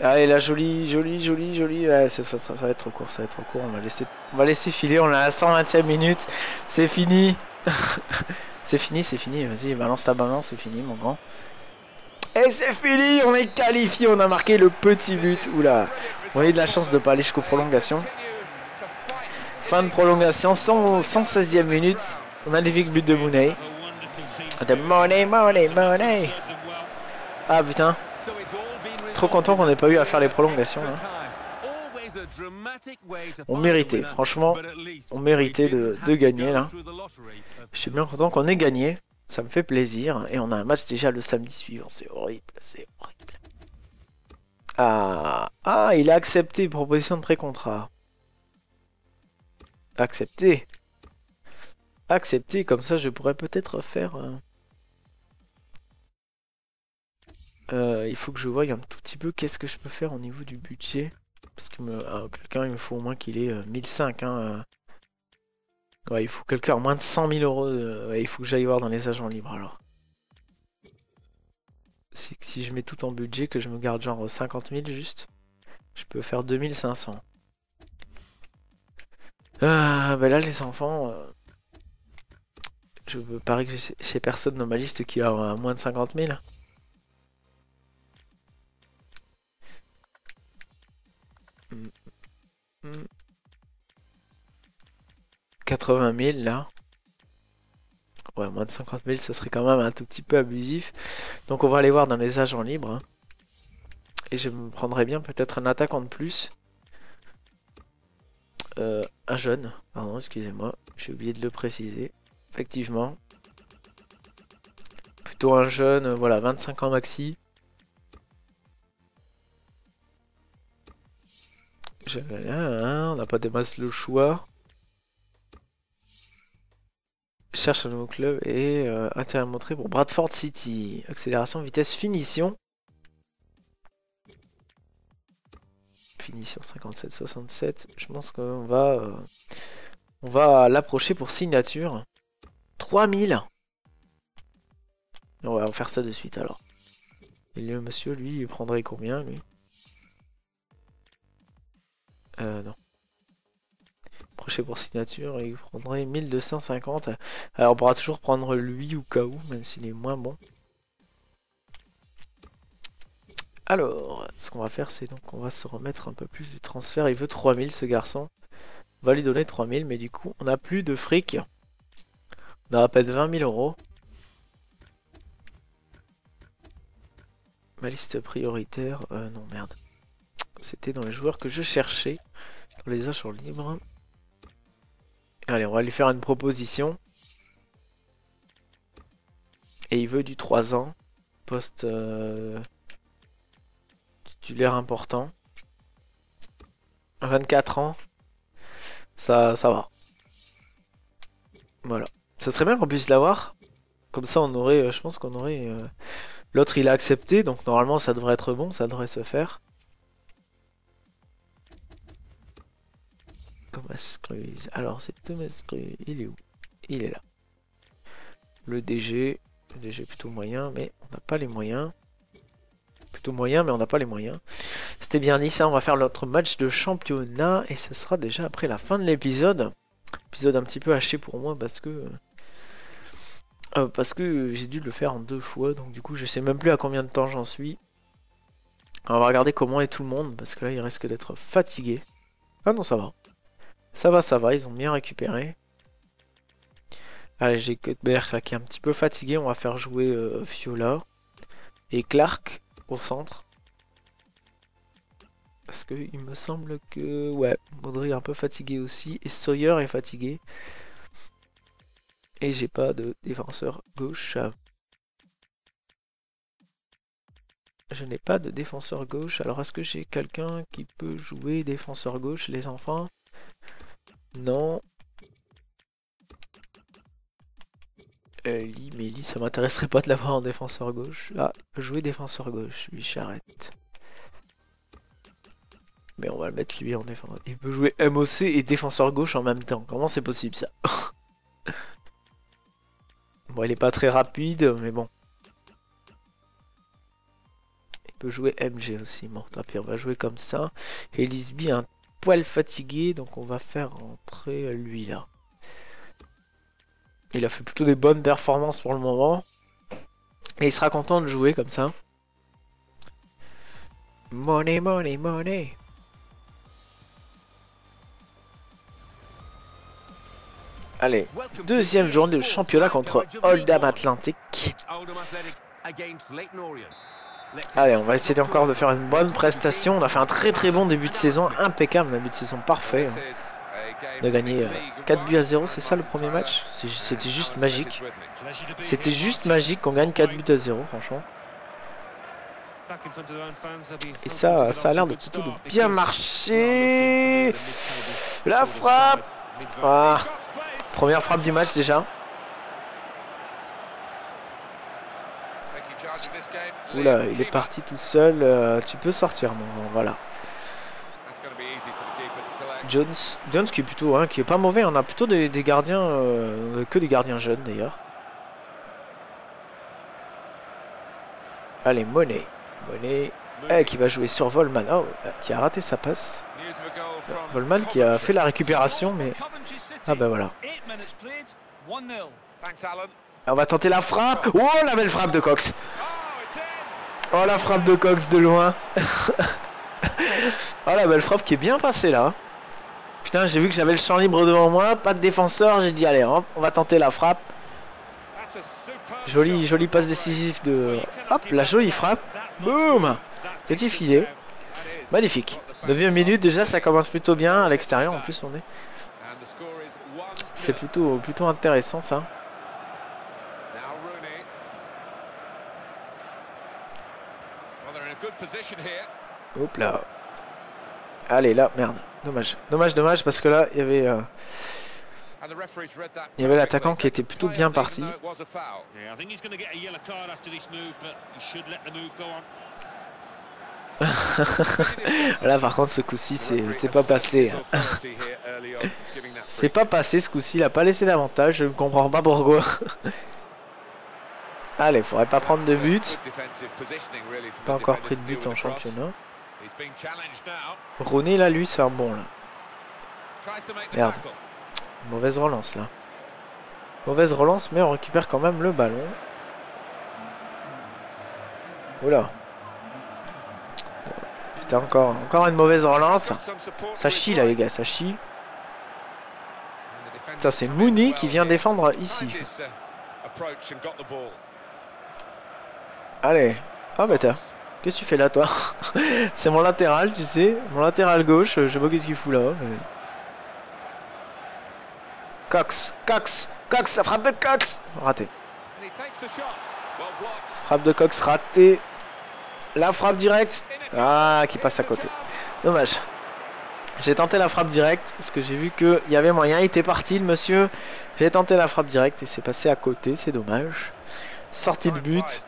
Allez, la jolie, jolie, jolie, jolie. ça, va être trop court, ça va être trop court. On va laisser, on laisser filer. On est à la 120e minute. C'est fini. c'est fini, c'est fini. Vas-y, balance ta balance, c'est fini, mon grand. Et c'est fini. On est qualifié. On a marqué le petit but. Oula. Vous voyez de la chance de pas aller jusqu'aux prolongations. Fin de prolongation, 116e minute. Magnifique but de Mooney. De Money, Money, Money. Ah putain. Trop content qu'on n'ait pas eu à faire les prolongations. Hein. On méritait, franchement, on méritait de, gagner là. Je suis bien content qu'on ait gagné. Ça me fait plaisir. Et on a un match déjà le samedi suivant. C'est horrible, c'est horrible. Ah, ah, il a accepté proposition de pré-contrat. Accepter. Accepter, comme ça je pourrais peut-être faire... Euh, euh, il faut que je voie un tout petit peu qu'est-ce que je peux faire au niveau du budget. Parce que ah, quelqu'un, il me faut au moins qu'il ait 1005. Euh, hein, ouais, il faut quelqu'un à moins de 100 000 euros. il faut que j'aille voir dans les agents libres alors. Si, si je mets tout en budget, que je me garde genre 50 000 juste, je peux faire 2500. Ah, bah là, les enfants, euh, je veux parie que j'ai personne dans ma liste qui a moins de 50 000. 80 000 là. Ouais, moins de 50 000, ça serait quand même un tout petit peu abusif. Donc on va aller voir dans les agents libres. Hein. Et je me prendrais bien peut-être un attaquant de plus. Euh, un jeune, pardon, excusez-moi, j'ai oublié de le préciser. Effectivement. Plutôt un jeune, euh, voilà, 25 ans maxi. on n'a pas des masses le choix. Cherche un nouveau club et euh, intérêt montré pour Bradford City. Accélération, vitesse, finition. Finition 57-67. Je pense qu'on va, euh, on va l'approcher pour signature. 3000 On va faire ça de suite alors. Et le monsieur, lui, prendrait combien lui? Euh, non. Approcher pour signature, il prendrait 1250. Alors on pourra toujours prendre lui ou où, même s'il est moins bon. Alors, ce qu'on va faire, c'est donc on va se remettre un peu plus du transfert. Il veut 3000 ce garçon. On va lui donner 3000, mais du coup, on n'a plus de fric. On a à peine 20 000 euros. Ma liste prioritaire, euh, non merde. C'était dans les joueurs que je cherchais. Dans les achats libres. Allez, on va lui faire une proposition. Et il veut du 3 ans. Poste euh, titulaire important. 24 ans. Ça, ça va. Voilà. Ça serait bien qu'on puisse l'avoir. Comme ça, on aurait, euh, je pense qu'on aurait... Euh, l'autre, il a accepté, donc normalement, ça devrait être bon, ça devrait se faire. Thomas Cruise. Alors, c'est Thomas Cruise. Il est où? Il est là. Le DG. Le DG plutôt moyen, mais on n'a pas les moyens. Plutôt moyen, mais on n'a pas les moyens. C'était bien dit ça. On va faire notre match de championnat. Et ce sera déjà après la fin de l'épisode. Épisode un petit peu haché pour moi parce que... Euh, parce que j'ai dû le faire en deux fois. Donc du coup, je sais même plus à combien de temps j'en suis. On va regarder comment est tout le monde. Parce que là, il risque d'être fatigué. Ah non, ça va. Ça va, ça va, ils ont bien récupéré. Allez, j'ai Cuthbert qui est un petit peu fatigué. On va faire jouer euh, Fiola. Et Clark au centre. Parce que il me semble que... Ouais, Maudry est un peu fatigué aussi. Et Sawyer est fatigué. Et j'ai pas de défenseur gauche. Je n'ai pas de défenseur gauche. Alors est-ce que j'ai quelqu'un qui peut jouer défenseur gauche, les enfants? Non. Euh, Lee, mais Lee, ça m'intéresserait pas de l'avoir en défenseur gauche. Ah, jouer défenseur gauche, lui, j'arrête. Mais on va le mettre lui en défenseur. Il peut jouer MOC et défenseur gauche en même temps. Comment c'est possible ça Bon, il est pas très rapide, mais bon. Il peut jouer MG aussi. Bon, tant pis, on va jouer comme ça. Et Lisby un poil fatigué, donc on va faire rentrer lui là. Il a fait plutôt des bonnes performances pour le moment. Et il sera content de jouer comme ça. Money, money, money. Allez, deuxième journée de championnat contre Oldham Atlantic. Allez, on va essayer encore de faire une bonne prestation. On a fait un très très bon début de saison, impeccable, un début de saison parfait. On a gagné 4 euh, buts à 0, c'est ça le premier match? C'était juste magique. C'était juste magique qu'on gagne 4 buts à 0, franchement. Et ça, ça a l'air de plutôt de bien marcher. La frappe ah. Première frappe du match déjà. Oula, il est parti tout seul. Euh, tu peux sortir, non, voilà. Jones, Jones qui est plutôt, hein, qui est pas mauvais. On a plutôt des, gardiens, euh, que des gardiens jeunes d'ailleurs. Allez, Monet, Monet, eh, qui va jouer sur Volman, oh, qui a raté sa passe. Volman qui a fait la récupération, mais ah ben voilà. On va tenter la frappe. Oh la belle frappe de Cox. Oh la frappe de Cox de loin. oh la belle frappe qui est bien passée là. Putain, j'ai vu que j'avais le champ libre devant moi, pas de défenseur, j'ai dit allez, hop, on va tenter la frappe. Joli, joli passe décisif de... Hop, la jolie frappe. Boum Petit filet. Magnifique. 9 minute, déjà ça commence plutôt bien. À l'extérieur en plus on est. C'est plutôt, plutôt intéressant ça. Hop là. Allez là, merde. Dommage. Dommage, dommage parce que là il y avait... Euh, il y avait l'attaquant qui était plutôt bien parti. Là par contre ce coup-ci c'est pas passé. c'est pas passé ce coup-ci, il a pas laissé l'avantage, je ne comprends pas pourquoi. Allez, faudrait pas prendre de but. Pas encore pris de but en championnat. Rooney là lui c'est un bon là. Merde. Mauvaise relance là. Mauvaise relance, mais on récupère quand même le ballon. Oula. Putain, encore, encore une mauvaise relance. Ça chie là les gars, ça chie. Putain, c'est Mooney qui vient défendre ici. Allez. Ah bah. Qu'est-ce que tu fais là toi? C'est mon latéral, tu sais. Mon latéral gauche. Je sais pas qu'est-ce qu'il fout là. Cox, Cox, Cox, la frappe de Cox Raté. Frappe de Cox raté. La frappe directe. Ah, qui passe à côté. Dommage. J'ai tenté la frappe directe parce que j'ai vu qu'il y avait moyen. Il était parti, le monsieur. J'ai tenté la frappe directe et c'est passé à côté. C'est dommage. Sortie de but.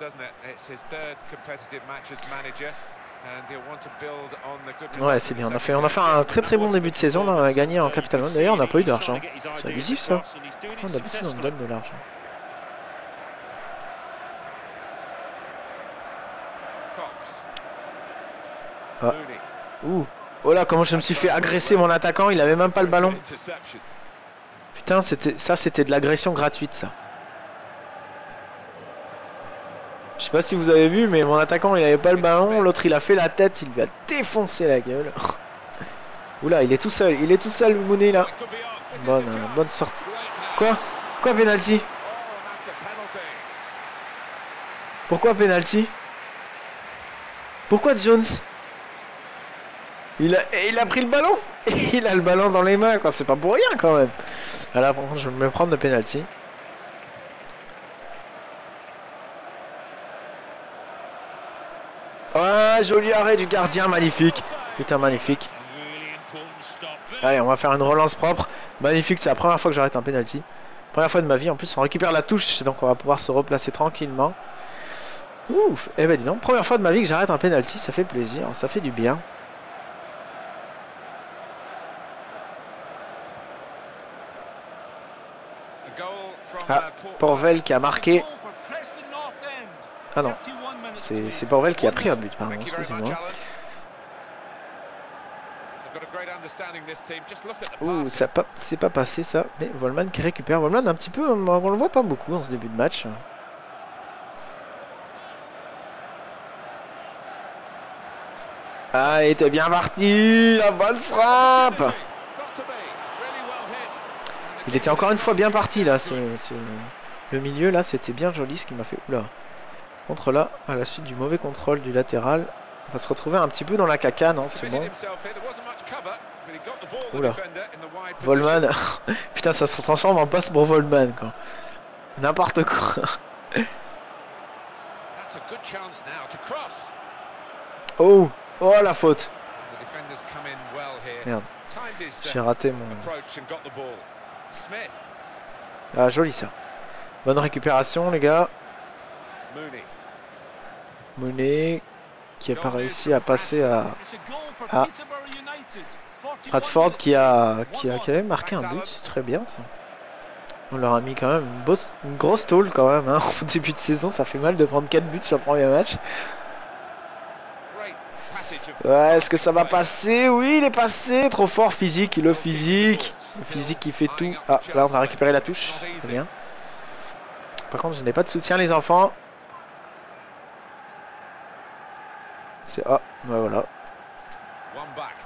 Ouais, c'est bien. On a, fait, on a fait un très très bon début de saison. Là. On a gagné en Capital One. D'ailleurs, on n'a pas eu d'argent. C'est abusif ça. D'habitude, on donne de l'argent. Ah. Ouh. Oh là, comment je me suis fait agresser mon attaquant. Il avait même pas le ballon. Putain, ça c'était de l'agression gratuite ça. Je sais pas si vous avez vu, mais mon attaquant il avait pas le ballon, l'autre il a fait la tête, il lui a défoncé la gueule. Oula, il est tout seul, il est tout seul Monet là. Bonne, euh, bonne sortie. Quoi? Quoi penalty? Pourquoi penalty? Pourquoi Jones? Il a, il a pris le ballon? Il a le ballon dans les mains, quoi. C'est pas pour rien quand même. Par contre, je vais me prendre de penalty. Ah, joli arrêt du gardien, magnifique. Putain, magnifique. Allez, on va faire une relance propre. Magnifique, c'est la première fois que j'arrête un penalty. Première fois de ma vie, en plus on récupère la touche, donc on va pouvoir se replacer tranquillement. Ouf, eh ben dis donc, première fois de ma vie que j'arrête un penalty, ça fait plaisir, ça fait du bien. Ah, Porvel qui a marqué. Ah non, c'est Borvel qui a pris un but, pardon, excusez-moi. Ouh, ça c'est pas passé ça, mais Volman qui récupère. Volman un petit peu, on le voit pas beaucoup en ce début de match. Ah, il était bien parti, la bonne frappe. Il était encore une fois bien parti là, le milieu là, c'était bien joli ce qui m'a fait... Oula Contre là, à la suite du mauvais contrôle du latéral, on va se retrouver un petit peu dans la caca, non C'est bon. Oula. Volman. Putain, ça se transforme en passe pour Volman, quoi. N'importe quoi. oh Oh, la faute Merde. J'ai raté mon... Ah, joli ça. Bonne récupération, les gars. Monet qui n'a pas réussi à passer à, à Bradford qui a, qui a, qui avait marqué un but, très bien ça. On leur a mis quand même une, une grosse tôle quand même, hein. au début de saison. Ça fait mal de prendre 4 buts sur le premier match. Ouais, est-ce que ça va passer? Oui, il est passé, trop fort physique, le physique, le physique qui fait tout. Ah, là on va récupérer la touche, très bien. Par contre je n'ai pas de soutien les enfants. C'est... Ah, bah voilà.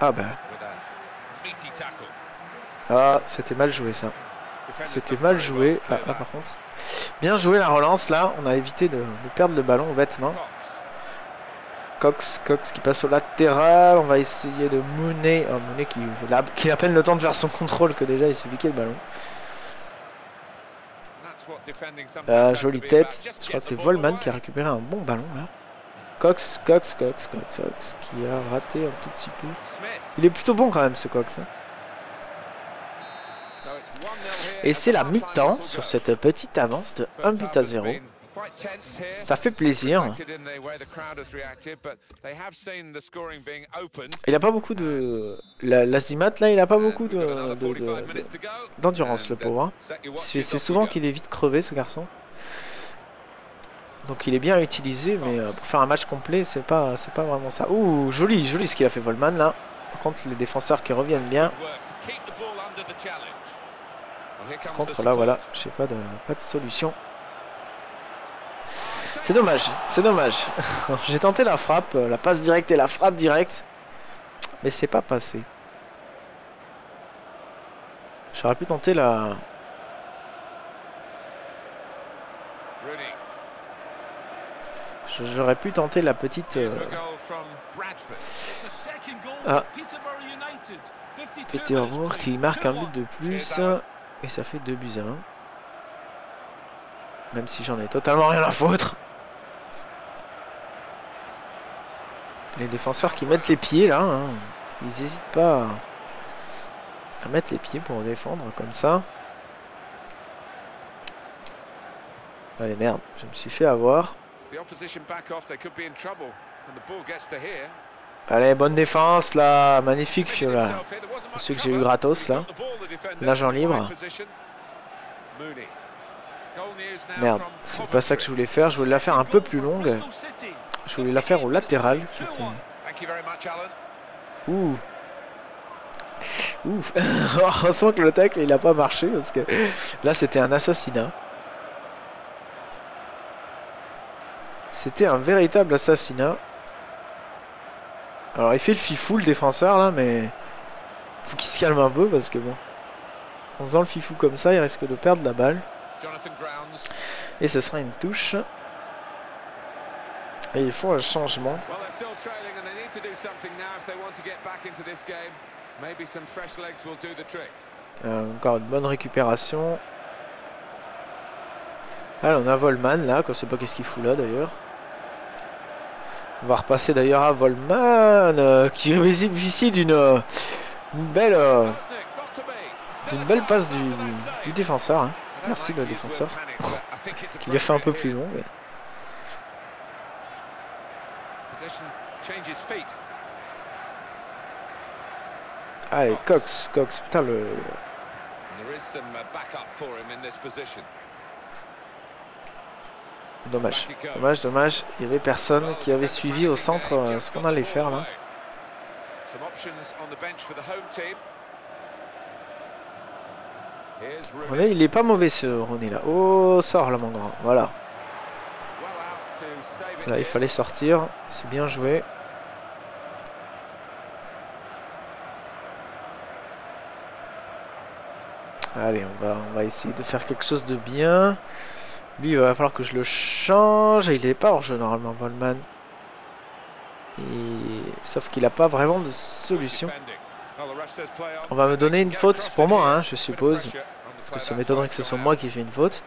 Ah ben. Ah, c'était mal joué ça. C'était mal joué. Ah, là par contre. Bien joué la relance là. On a évité de, de perdre le ballon bêtement. Cox, Cox qui passe au latéral. On va essayer de Mooney. Oh, Mooney qui, a à peine le temps de faire son contrôle que déjà il suffit qu'il le ballon. La jolie tête. Je crois que c'est Volman qui a récupéré un bon ballon là. Cox, Cox, Cox, Cox, Cox qui a raté un tout petit peu. Il est plutôt bon quand même ce Cox. hein. Et c'est la mi-temps sur cette petite avance de 1 but à 0. Ça fait plaisir. Il a pas beaucoup de... La, l'Azimat là, il a pas beaucoup de, de- de- d'endurance le pauvre. hein. C'est souvent qu'il est vite crevé ce garçon. Donc il est bien utilisé, mais euh, pour faire un match complet, c'est pas, pas vraiment ça. Ouh, joli, joli ce qu'il a fait Volman là. Par contre, les défenseurs qui reviennent bien. Par contre, là, voilà, je sais pas de, pas de solution. C'est dommage, c'est dommage. J'ai tenté la frappe, euh, la passe directe et la frappe directe, mais c'est pas passé. J'aurais pu tenter la. je- J'aurais pu tenter la petite. euh, Ah. Peterborough qui marque un but de plus. Et ça fait 2 buts à 1. Même si j'en ai totalement rien à foutre. Les défenseurs qui mettent les pieds là, hein, ils n'hésitent pas à mettre les pieds pour défendre comme ça. Allez merde, je me suis fait avoir. Allez, bonne défense là, magnifique Fiola. Celui que j'ai eu gratos là. L'agent libre. Merde, c'est pas ça que je voulais faire, je voulais la faire un peu plus longue. Je voulais la faire au latéral. Ouh. Ouf. Heureusement que le tacle il a pas marché parce que là c'était un assassinat. C'était un véritable assassinat. Alors il fait le fifou le défenseur là mais faut qu'il se calme un peu parce que bon. En faisant le fifou comme ça il risque de perdre la balle. Et ce sera une touche. Et il faut un changement. Euh, encore une bonne récupération. Alors on a Volman là, qu'on sait pas qu'est-ce qu'il fout là d'ailleurs. On va repasser d'ailleurs à Volman euh, qui bénéficie d'une euh, belle euh, d'une belle passe du, défenseur. hein. Merci le défenseur qui l'a fait un peu plus long. Allez, Cox, Cox, putain le. Dommage, dommage, dommage. Il y avait personne qui avait suivi au centre euh, ce qu'on allait faire là. René, il est pas mauvais ce René là. Oh, sort là mon grand. Voilà. Là, il fallait sortir. C'est bien joué. Allez, on va, on va essayer de faire quelque chose de bien. Lui, il va falloir que je le change. Il est pas hors jeu normalement, Volman. Et... Sauf qu'il n'a pas vraiment de solution. On va me donner une faute pour moi, hein, je suppose. Parce que ça m'étonnerait que ce soit moi qui fais une faute.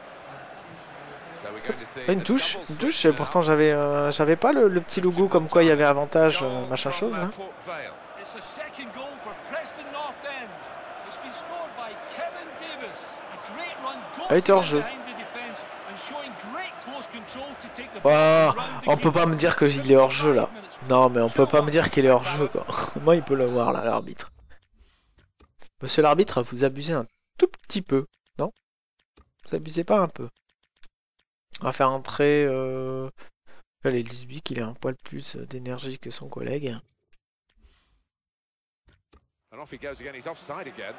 Une touche, une touche. et Pourtant, j'avais euh, j'avais pas le, le petit logo comme quoi il y avait avantage, euh, machin chose. The second goal Oh, on peut pas me dire qu'il est hors jeu là. Non, mais on peut pas me dire qu'il est hors jeu. Moi, il peut le voir là, l'arbitre. Monsieur l'arbitre, vous abusez un tout petit peu, non? Vous abusez pas un peu. On va faire entrer. Euh... Allez, Lisbic, il a un poil plus d'énergie que son collègue. Off he goes again. He's offside again.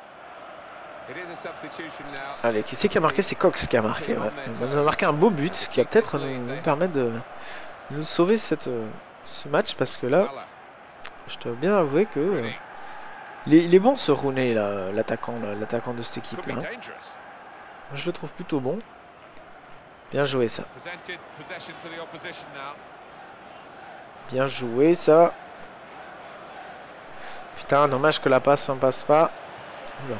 Allez, qui c'est qui a marqué C'est Cox qui a marqué. Ouais. Il nous a marqué un beau but qui va peut-être nous, nous permettre de nous sauver cette, euh, ce match parce que là, je dois bien avouer que euh, Il est, il est bon ce Rooney là, l'attaquant l'attaquant de cette équipe là. Je le trouve plutôt bon. Bien joué ça. Bien joué ça. Putain, dommage que la passe ne passe pas. Oula.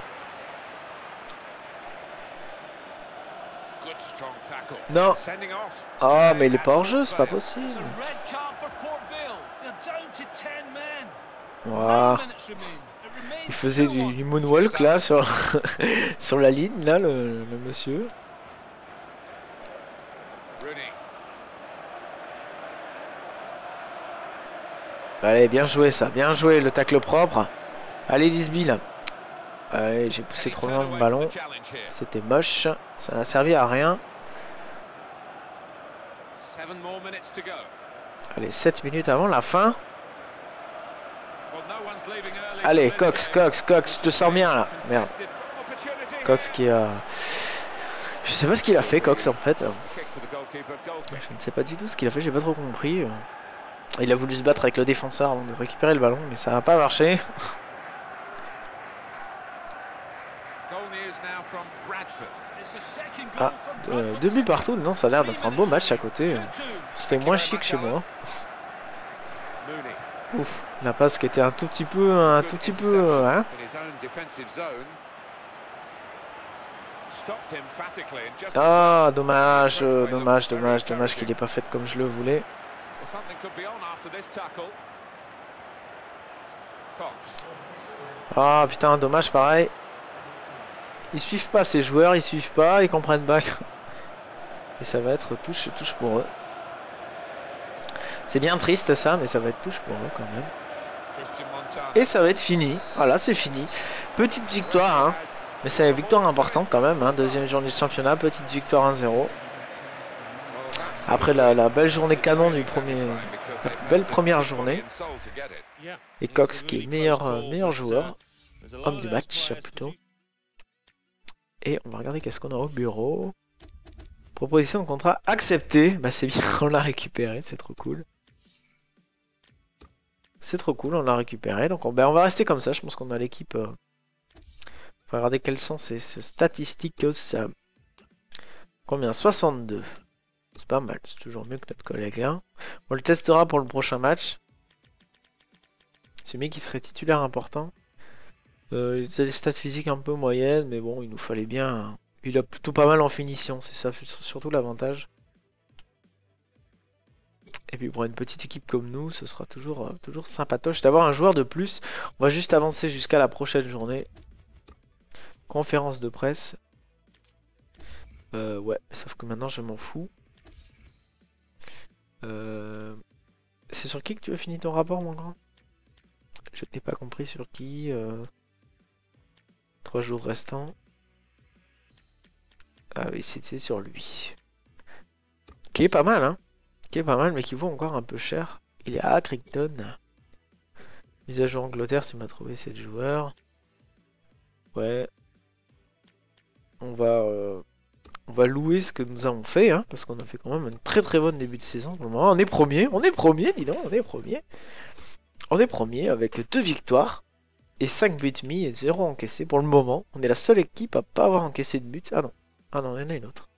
Non. Ah, mais il est pas hors jeu, c'est pas possible. a red card for Port Vale. They're down to 10 men. Ouah. Nine minutes remain. It remains Il faisait 2-1. du, du moonwalk là sur, sur la ligne là, le, le monsieur. Allez, bien joué ça, bien joué le tacle propre. Allez, Lisby là. Allez, j'ai poussé trop loin le ballon. C'était moche, ça n'a servi à rien. Allez, 7 minutes avant la fin. Allez, Cox. Cox, Cox, je te sens bien là. Merde. Cox qui a. Je sais pas ce qu'il a fait, Cox en fait. Je ne sais pas du tout ce qu'il a fait, j'ai pas trop compris. Il a voulu se battre avec le défenseur avant de récupérer le ballon, mais ça n'a pas marché. Ah, Euh, deux buts partout, non, ça a l'air d'être un beau match à côté. 2-2. Ça fait moins chic chez moi. Mooney. Ouf, la passe qui était un tout petit peu, un tout petit peu, euh, hein. Ah, dommage, euh, dommage, dommage, dommage qu'il ait pas fait comme je le voulais. Ah putain, dommage pareil. Ils suivent pas ces joueurs, ils suivent pas, ils comprennent pas. Et ça va être touche, touche pour eux. C'est bien triste ça, mais ça va être touche pour eux quand même. Et ça va être fini. Voilà, c'est fini. Petite victoire, hein. Mais c'est une victoire importante quand même. Hein. Deuxième journée de championnat, petite victoire 1-0. Well, that's Après la, belle journée canon du premier. la belle première journée. Et Cox qui est meilleur, euh, meilleur joueur. Homme du match plutôt. Et on va regarder qu'est-ce qu'on a au bureau. Proposition de contrat acceptée. Bah c'est bien, on l'a récupéré, c'est trop cool. C'est trop cool, on l'a récupéré. Donc on, bah, va rester comme ça, je pense qu'on a l'équipe. euh, On va regarder quelles sont ces, ces statistiques. Ça... Combien? 62. C'est pas mal, c'est toujours mieux que notre collègue là. On le testera pour le prochain match. C'est mieux qui serait titulaire important. Euh, il a des stats physiques un peu moyennes, mais bon, il nous fallait bien. Il a plutôt pas mal en finition, c'est ça surtout l'avantage. Et puis pour une petite équipe comme nous, ce sera toujours, euh, toujours sympatoche d'avoir un joueur de plus. On va juste avancer jusqu'à la prochaine journée. Conférence de presse. Euh, ouais, sauf que maintenant je m'en fous. Euh, C'est sur qui que tu as fini ton rapport, mon grand? Je n'ai pas compris sur qui. Trois jours restants. Ah oui, c'était sur lui. Qui est pas mal, hein Qui est pas mal, mais qui vaut encore un peu cher. Il est à Accrington. Mise à Angleterre, tu m'as trouvé 7 joueurs. Ouais. On va, euh, on va louer ce que nous avons fait, hein, parce qu'on a fait quand même un très très bon début de saison. On est premier, on est premier, dis donc, on est premier. On est premier avec deux victoires et 5 buts mis et 0 encaissé pour le moment. On est la seule équipe à pas avoir encaissé de but. Ah non, ah non, il y en a une autre.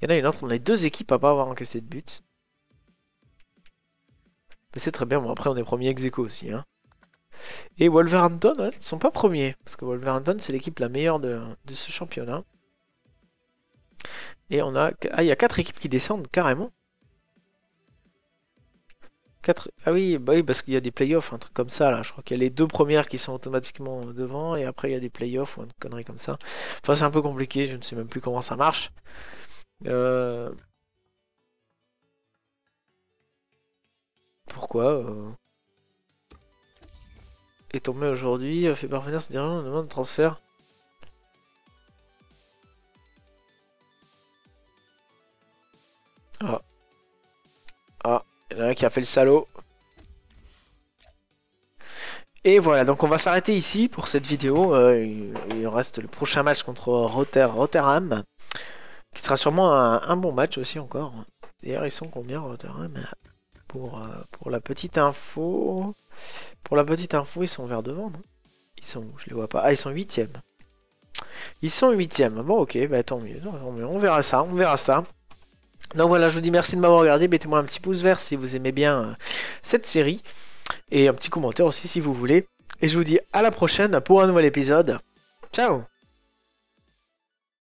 Il y en a une autre, on est deux équipes à pas avoir encaissé de but. Mais c'est très bien, bon après on est premier ex aussi. Hein. Et Wolverhampton, ouais, ils sont pas premiers. Parce que Wolverhampton c'est l'équipe la meilleure de, de ce championnat. Et on a... Ah il y a quatre équipes qui descendent carrément. Ah oui, bah oui parce qu'il y a des playoffs, un truc comme ça là. Je crois qu'il y a les deux premières qui sont automatiquement devant et après il y a des playoffs ou une connerie comme ça. Enfin c'est un peu compliqué, je ne sais même plus comment ça marche. Euh... Pourquoi euh... est tombé aujourd'hui, a fait parvenir ce dirigeant une demande de transfert? Ah. Ah, il y en a un qui a fait le salaud. Et voilà, donc on va s'arrêter ici pour cette vidéo. Euh, il, reste le prochain match contre Rotter, Rotterdam, qui sera sûrement un, bon match aussi encore. D'ailleurs, ils sont combien Rotterdam? Pour, euh, pour la petite info Pour la petite info, ils sont vers devant, non? Ils sont Je les vois pas. Ah, ils sont huitièmes. Ils sont huitièmes. Bon, ok, bah tant mieux. On verra ça, on verra ça. Donc voilà, je vous dis merci de m'avoir regardé. Mettez-moi un petit pouce vert si vous aimez bien euh, cette série. Et un petit commentaire aussi si vous voulez. Et je vous dis à la prochaine pour un nouvel épisode. Ciao